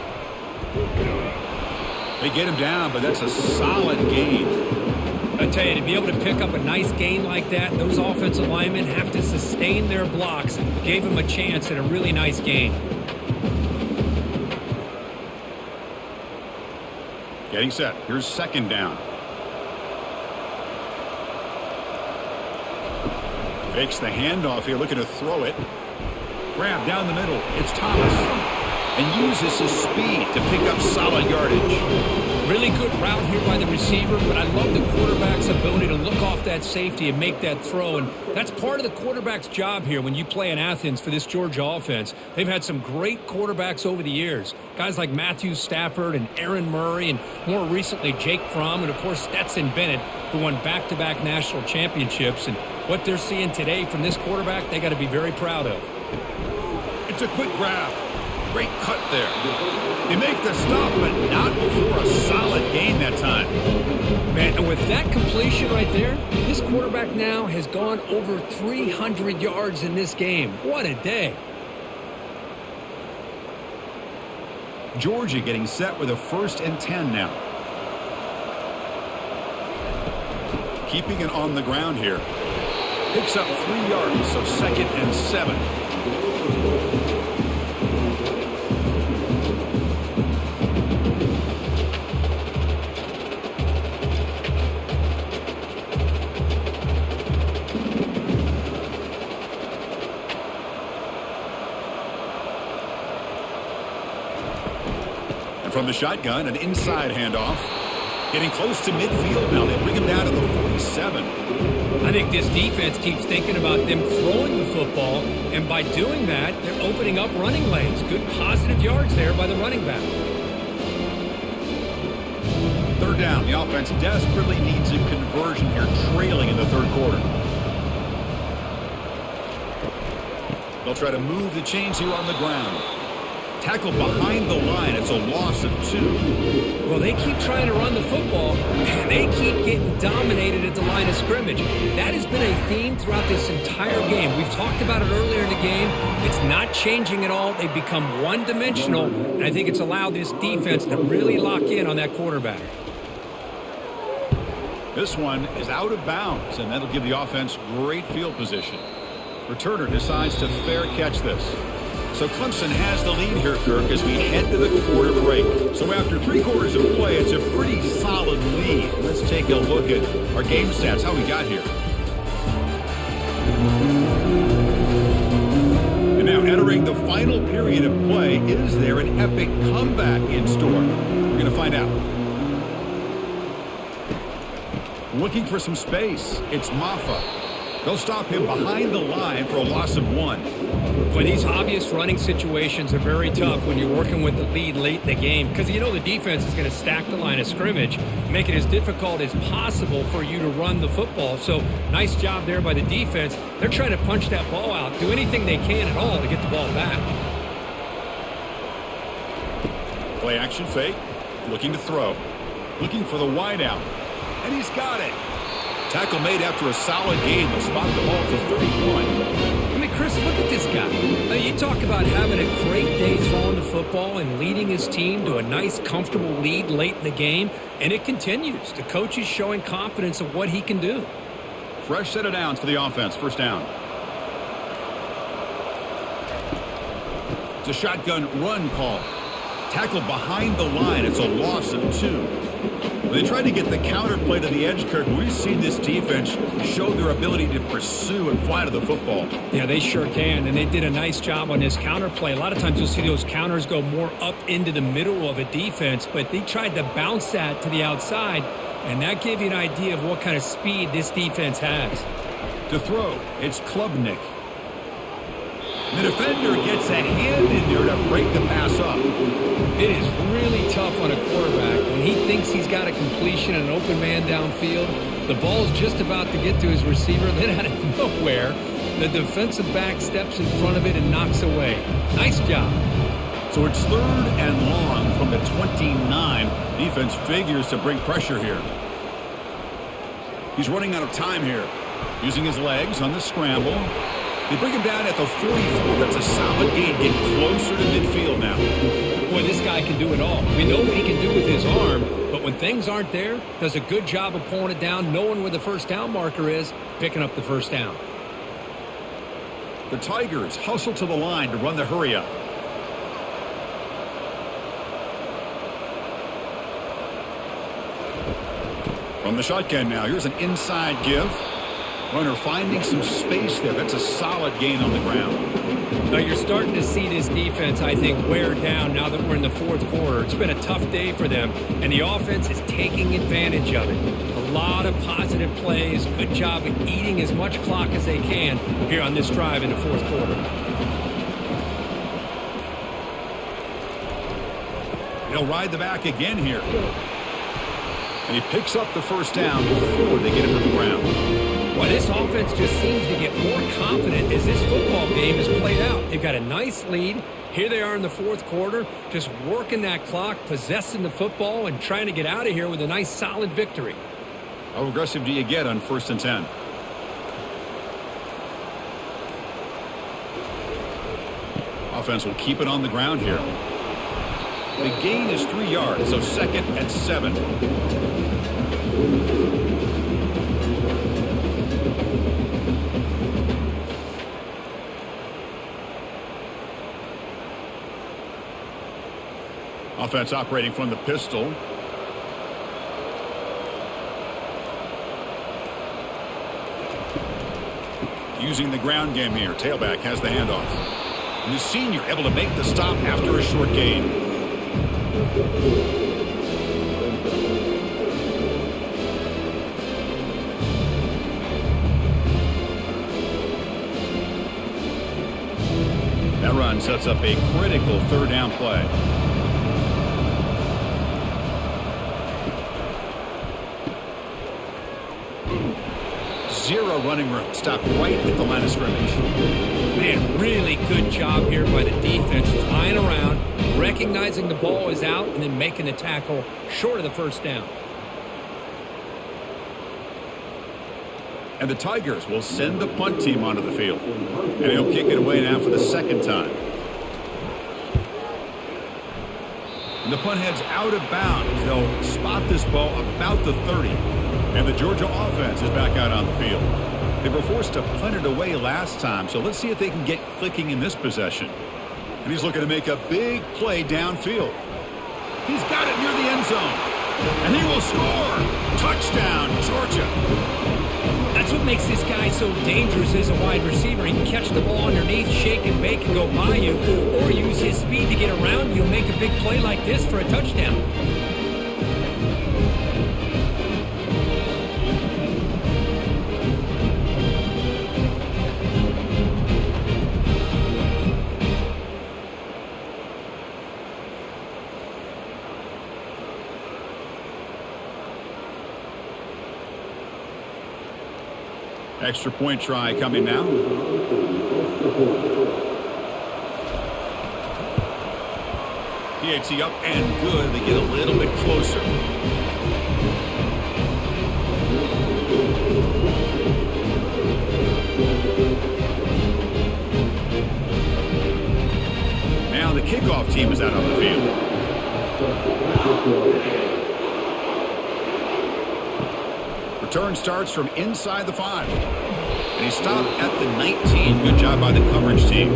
They get him down, but that's a solid game. I tell you, to be able to pick up a nice gain like that, those offensive linemen have to sustain their blocks. Gave him a chance at a really nice gain. Getting set. Here's second down. Fakes the handoff here, looking to throw it. Grab down the middle. It's Thomas. And uses his speed to pick up solid yardage. Really good route here by the receiver, but I love the quarterback's ability to look off that safety and make that throw. And that's part of the quarterback's job here when you play in Athens for this Georgia offense. They've had some great quarterbacks over the years. Guys like Matthew Stafford and Aaron Murray, and more recently Jake Fromm, and of course Stetson Bennett, who won back-to-back -back national championships. And what they're seeing today from this quarterback, they got to be very proud of. It's a quick grab. Great cut there. They make the stop, but not before a solid gain that time. Man, and with that completion right there, this quarterback now has gone over 300 yards in this game. What a day. Georgia getting set with a first and 10 now. Keeping it on the ground here. Picks up three yards, so second and seven. The shotgun, an inside handoff. Getting close to midfield now. They bring him down to the 47. I think this defense keeps thinking about them throwing the football, and by doing that, they're opening up running lanes. Good positive yards there by the running back. Third down. The offense desperately needs a conversion here, trailing in the third quarter. They'll try to move the chains here on the ground. Tackle behind the line. It's a loss of two. Well, they keep trying to run the football, and they keep getting dominated at the line of scrimmage. That has been a theme throughout this entire game. We've talked about it earlier in the game. It's not changing at all. They've become one-dimensional, and I think it's allowed this defense to really lock in on that quarterback. This one is out of bounds, and that'll give the offense great field position. Returner decides to fair catch this. So Clemson has the lead here, Kirk, as we head to the quarter break. So after three quarters of play, it's a pretty solid lead. Let's take a look at our game stats, how we got here. And now entering the final period of play, is there an epic comeback in store? We're going to find out. Looking for some space. It's Mafah. They'll stop him behind the line for a loss of one. Well, these obvious running situations are very tough when you're working with the lead late in the game because you know the defense is going to stack the line of scrimmage, make it as difficult as possible for you to run the football. So nice job there by the defense. They're trying to punch that ball out, do anything they can at all to get the ball back. Play action fake, looking to throw, looking for the wideout, and he's got it. Tackle made after a solid game. They'll spot the ball for 31. I mean, Chris, look at this guy. Now, you talk about having a great day throwing the football and leading his team to a nice, comfortable lead late in the game, and it continues. The coach is showing confidence of what he can do. Fresh set of downs for the offense. First down. It's a shotgun run call. Tackled behind the line. It's a loss of two. They tried to get the counter play to the edge, Kirk, we've seen this defense show their ability to pursue and fly to the football. Yeah, they sure can, and they did a nice job on this counter play. A lot of times you'll see those counters go more up into the middle of a defense, but they tried to bounce that to the outside, and that gave you an idea of what kind of speed this defense has. To throw, it's Klubnik. The defender gets a hand in there to break the pass up. It is really tough on a quarterback when he thinks he's got a completion and an open man downfield. The ball's just about to get to his receiver. Then out of nowhere, the defensive back steps in front of it and knocks away. Nice job. So it's third and long from the 29. Defense figures to bring pressure here. He's running out of time here. Using his legs on the scramble. They bring him down at the 44. That's a solid gain. Get closer to midfield now. Boy, this guy can do it all. We know what he can do with his arm, but when things aren't there, does a good job of pulling it down, knowing where the first down marker is, picking up the first down. The Tigers hustle to the line to run the hurry up. From the shotgun now, here's an inside give. Runner finding some space there. That's a solid gain on the ground. Now you're starting to see this defense, I think, wear down now that we're in the fourth quarter. It's been a tough day for them, and the offense is taking advantage of it. A lot of positive plays. Good job of eating as much clock as they can here on this drive in the fourth quarter. He'll ride the back again here. And he picks up the first down before they get him to the ground. Well, this offense just seems to get more confident as this football game is played out. They've got a nice lead. Here they are in the fourth quarter, just working that clock, possessing the football, and trying to get out of here with a nice, solid victory. How aggressive do you get on first and ten? Offense will keep it on the ground here. The gain is three yards, so second and seven. Offense operating from the pistol. Using the ground game here. Tailback has the handoff. And the senior able to make the stop after a short gain. That run sets up a critical third down play. Zero running room. Stop right at the line of scrimmage. Man, really good job here by the defense flying around, recognizing the ball is out and then making the tackle short of the first down. And the Tigers will send the punt team onto the field. And he'll kick it away now for the second time. And the punt heads out of bounds. They'll spot this ball about the 30. And the Georgia offense is back out on the field. They were forced to punt it away last time, so let's see if they can get clicking in this possession. And he's looking to make a big play downfield. He's got it near the end zone. And he will score. Touchdown, Georgia. That's what makes this guy so dangerous as a wide receiver. He can catch the ball underneath, shake and bake, and go by you, or use his speed to get around you and make a big play like this for a touchdown. Extra point try coming now. PAT up and good. They get a little bit closer. Now the kickoff team is out on the field. Return starts from inside the five. And he stopped at the 19. Good job by the coverage team.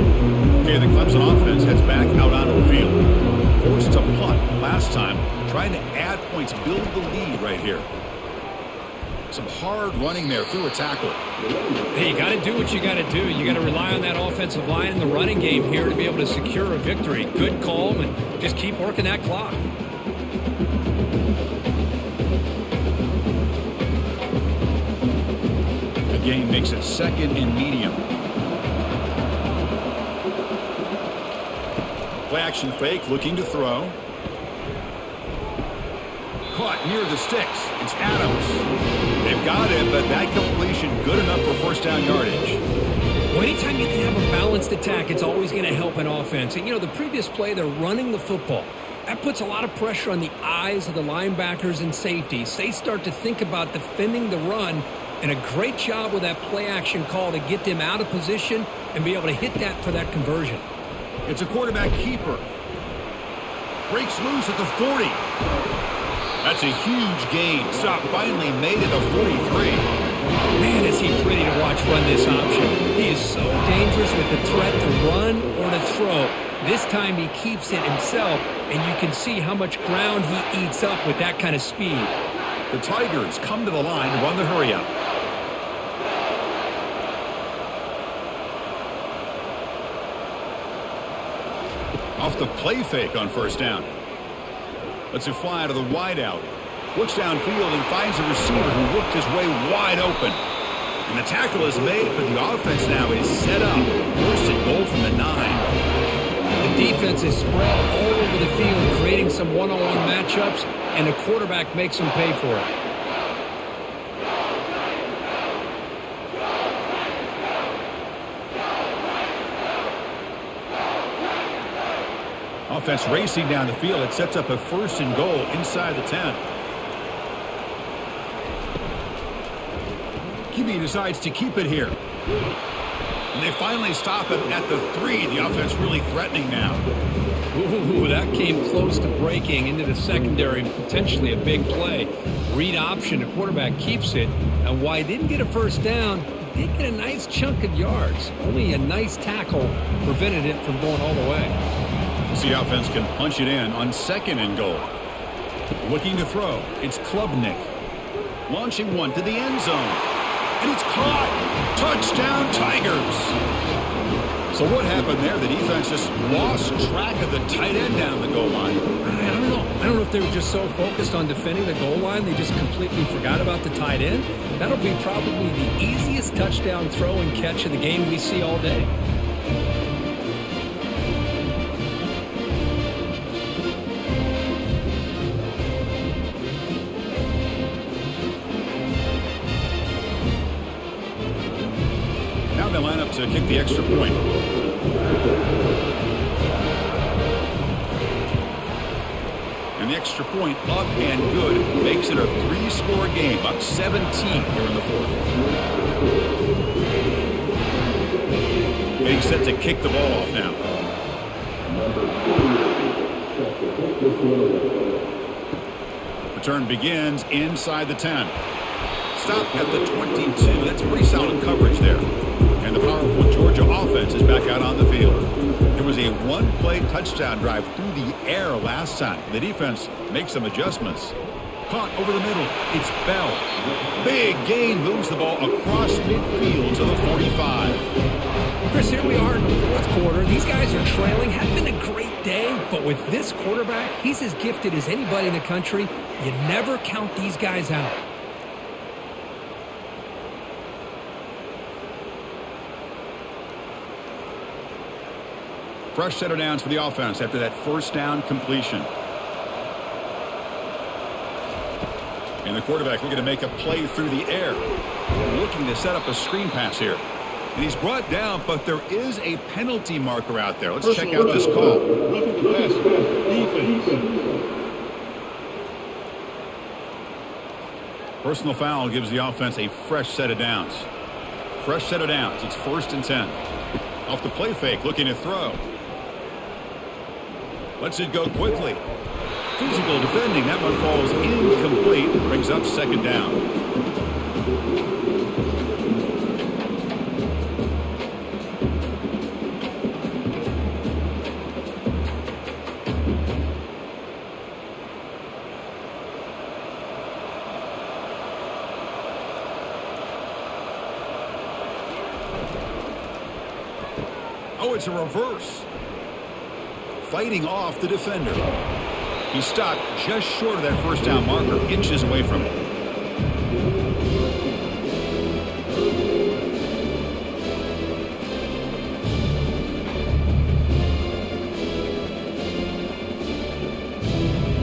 Okay, the Clemson offense heads back out onto the field. Forced to punt last time. Trying to add points, build the lead right here. Some hard running there through a tackle. Hey, you got to do what you got to do. You got to rely on that offensive line in the running game here to be able to secure a victory. Good call, and just keep working that clock. Makes it second and medium. Play action fake, looking to throw. Caught near the sticks. It's Adams. They've got it, but that completion good enough for first down yardage. Well, anytime you can have a balanced attack, it's always going to help an offense. And, you know, the previous play, they're running the football. That puts a lot of pressure on the eyes of the linebackers and safeties. They start to think about defending the run, and a great job with that play action call to get them out of position and be able to hit that for that conversion. It's a quarterback keeper. Breaks loose at the 40. That's a huge gain. Stop finally made it a 43. Man, is he pretty to watch run this option. He is so dangerous with the threat to run or to throw. This time he keeps it himself, and you can see how much ground he eats up with that kind of speed. The Tigers come to the line run the hurry up. Off the play fake on first down. Lets it fly to the wideout. Looks downfield and finds a receiver who worked his way wide open. And the tackle is made, but the offense now is set up. First and goal from the nine. The defense is spread all over the field, creating some one-on-one matchups, and the quarterback makes them pay for it. Offense racing down the field. It sets up a first and goal inside the 10. QB decides to keep it here. And they finally stop it at the three. The offense really threatening now. Ooh, that came close to breaking into the secondary, potentially a big play. Read option, the quarterback keeps it. And he didn't get a first down, did get a nice chunk of yards. Only a nice tackle prevented it from going all the way. See offense can punch it in on second and goal. Looking to throw. It's Klubnik. Launching one to the end zone. And it's caught. Touchdown Tigers. So what happened there? The defense just lost track of the tight end down the goal line. I don't know. I don't know if they were just so focused on defending the goal line they just completely forgot about the tight end. That'll be probably the easiest touchdown throw and catch of the game we see all day. The extra point. extra point up and good. Makes it a three-score game, up 17 here in the fourth. Getting set to kick the ball off now. Return begins inside the 10. Stop at the 22. That's pretty solid coverage there. The powerful Georgia offense is back out on the field. It was a one-play touchdown drive through the air last time. The defense makes some adjustments. Caught over the middle. It's Bell. Big gain moves the ball across midfield to the 45. Chris, here we are in the fourth quarter. These guys are trailing. Hadn't been a great day, but with this quarterback, he's as gifted as anybody in the country. You never count these guys out. Fresh set of downs for the offense after that first down completion. And the quarterback looking to make a play through the air. Looking to set up a screen pass here. And he's brought down, but there is a penalty marker out there. Let's check out this call. Personal foul gives the offense a fresh set of downs. Fresh set of downs. It's first and 10. Off the play fake, looking to throw. Lets it go quickly. Physical defending. That one falls incomplete. Brings up second down. Fighting off the defender. He stopped just short of that first down marker, inches away from it.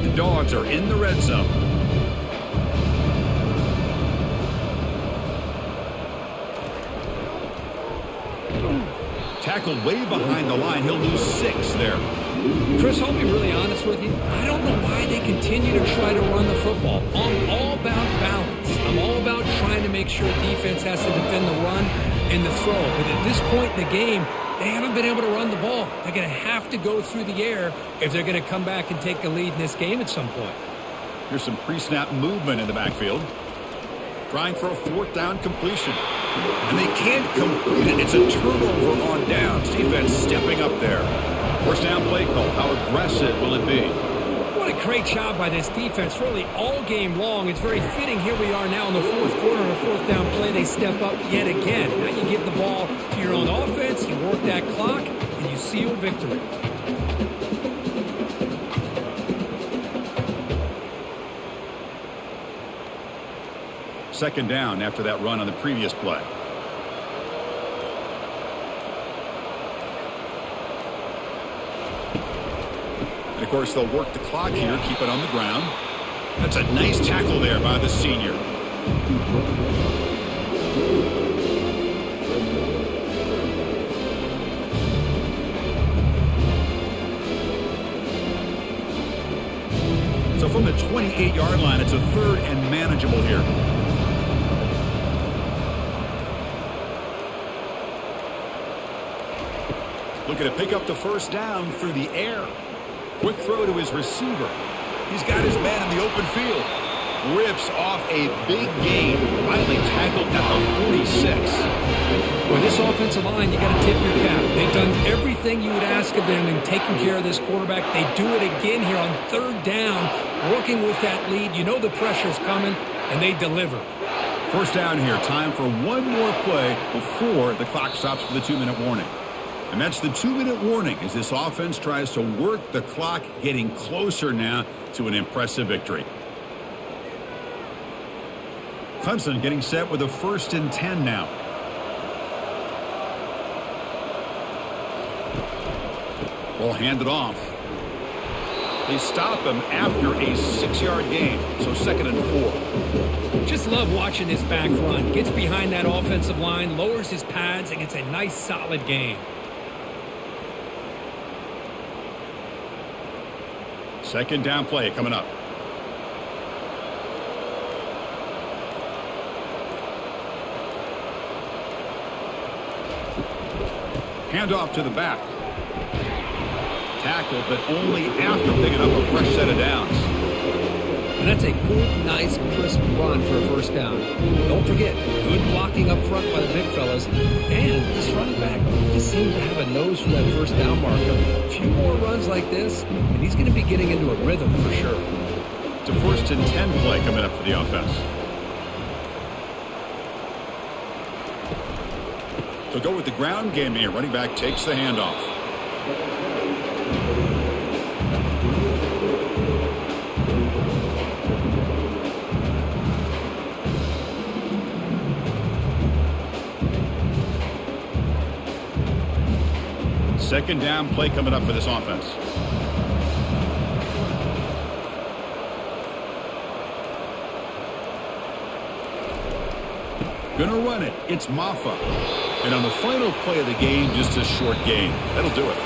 The Dogs are in the red zone. Tackled way behind the line. He'll lose six there. Chris, I'll be really honest with you. I don't know why they continue to try to run the football. I'm all about balance. I'm all about trying to make sure defense has to defend the run and the throw. But at this point in the game, they haven't been able to run the ball. They're going to have to go through the air if they're going to come back and take a lead in this game at some point. Here's some pre-snap movement in the backfield. Trying for a fourth down completion. And they can't complete it. It's a turnover on downs. Defense stepping up there. First down play call. How aggressive will it be? What a great job by this defense, really all game long. It's very fitting. Here we are now in the fourth quarter on a fourth down play. They step up yet again. Now you give the ball to your own offense, you work that clock, and you seal victory. Second down after that run on the previous play. Course, they'll work the clock here, keep it on the ground. That's a nice tackle there by the senior. So from the 28-yard line, it's a third and manageable here. Looking to pick up the first down through the air. Quick throw to his receiver. He's got his man in the open field. Rips off a big gain. Finally tackled at the 46. With this offensive line, you got to tip your cap. They've done everything you would ask of them in taking care of this quarterback. They do it again here on third down, working with that lead. You know the pressure's coming, and they deliver. First down here. Time for one more play before the clock stops for the two-minute warning. And that's the two-minute warning as this offense tries to work the clock, getting closer now to an impressive victory. Clemson getting set with a first and 10 now. Will hand it off. They stop him after a six-yard gain, so second and four. Just love watching this back run. Gets behind that offensive line, lowers his pads, and gets a nice solid gain. Second down play coming up. Handoff to the back. Tackle, but only after picking up a fresh set of downs. And that's a good, nice, crisp run for a first down. Don't forget, good blocking up front by the big fellas. And this running back just seems to have a nose for that first down marker. A few more runs like this, and he's going to be getting into a rhythm for sure. A first and 10 play coming up for the offense. To go with the ground game here, running back takes the handoff. Second down play coming up for this offense. Gonna run it. It's Mafah. And on the final play of the game, just a short game. That'll do it.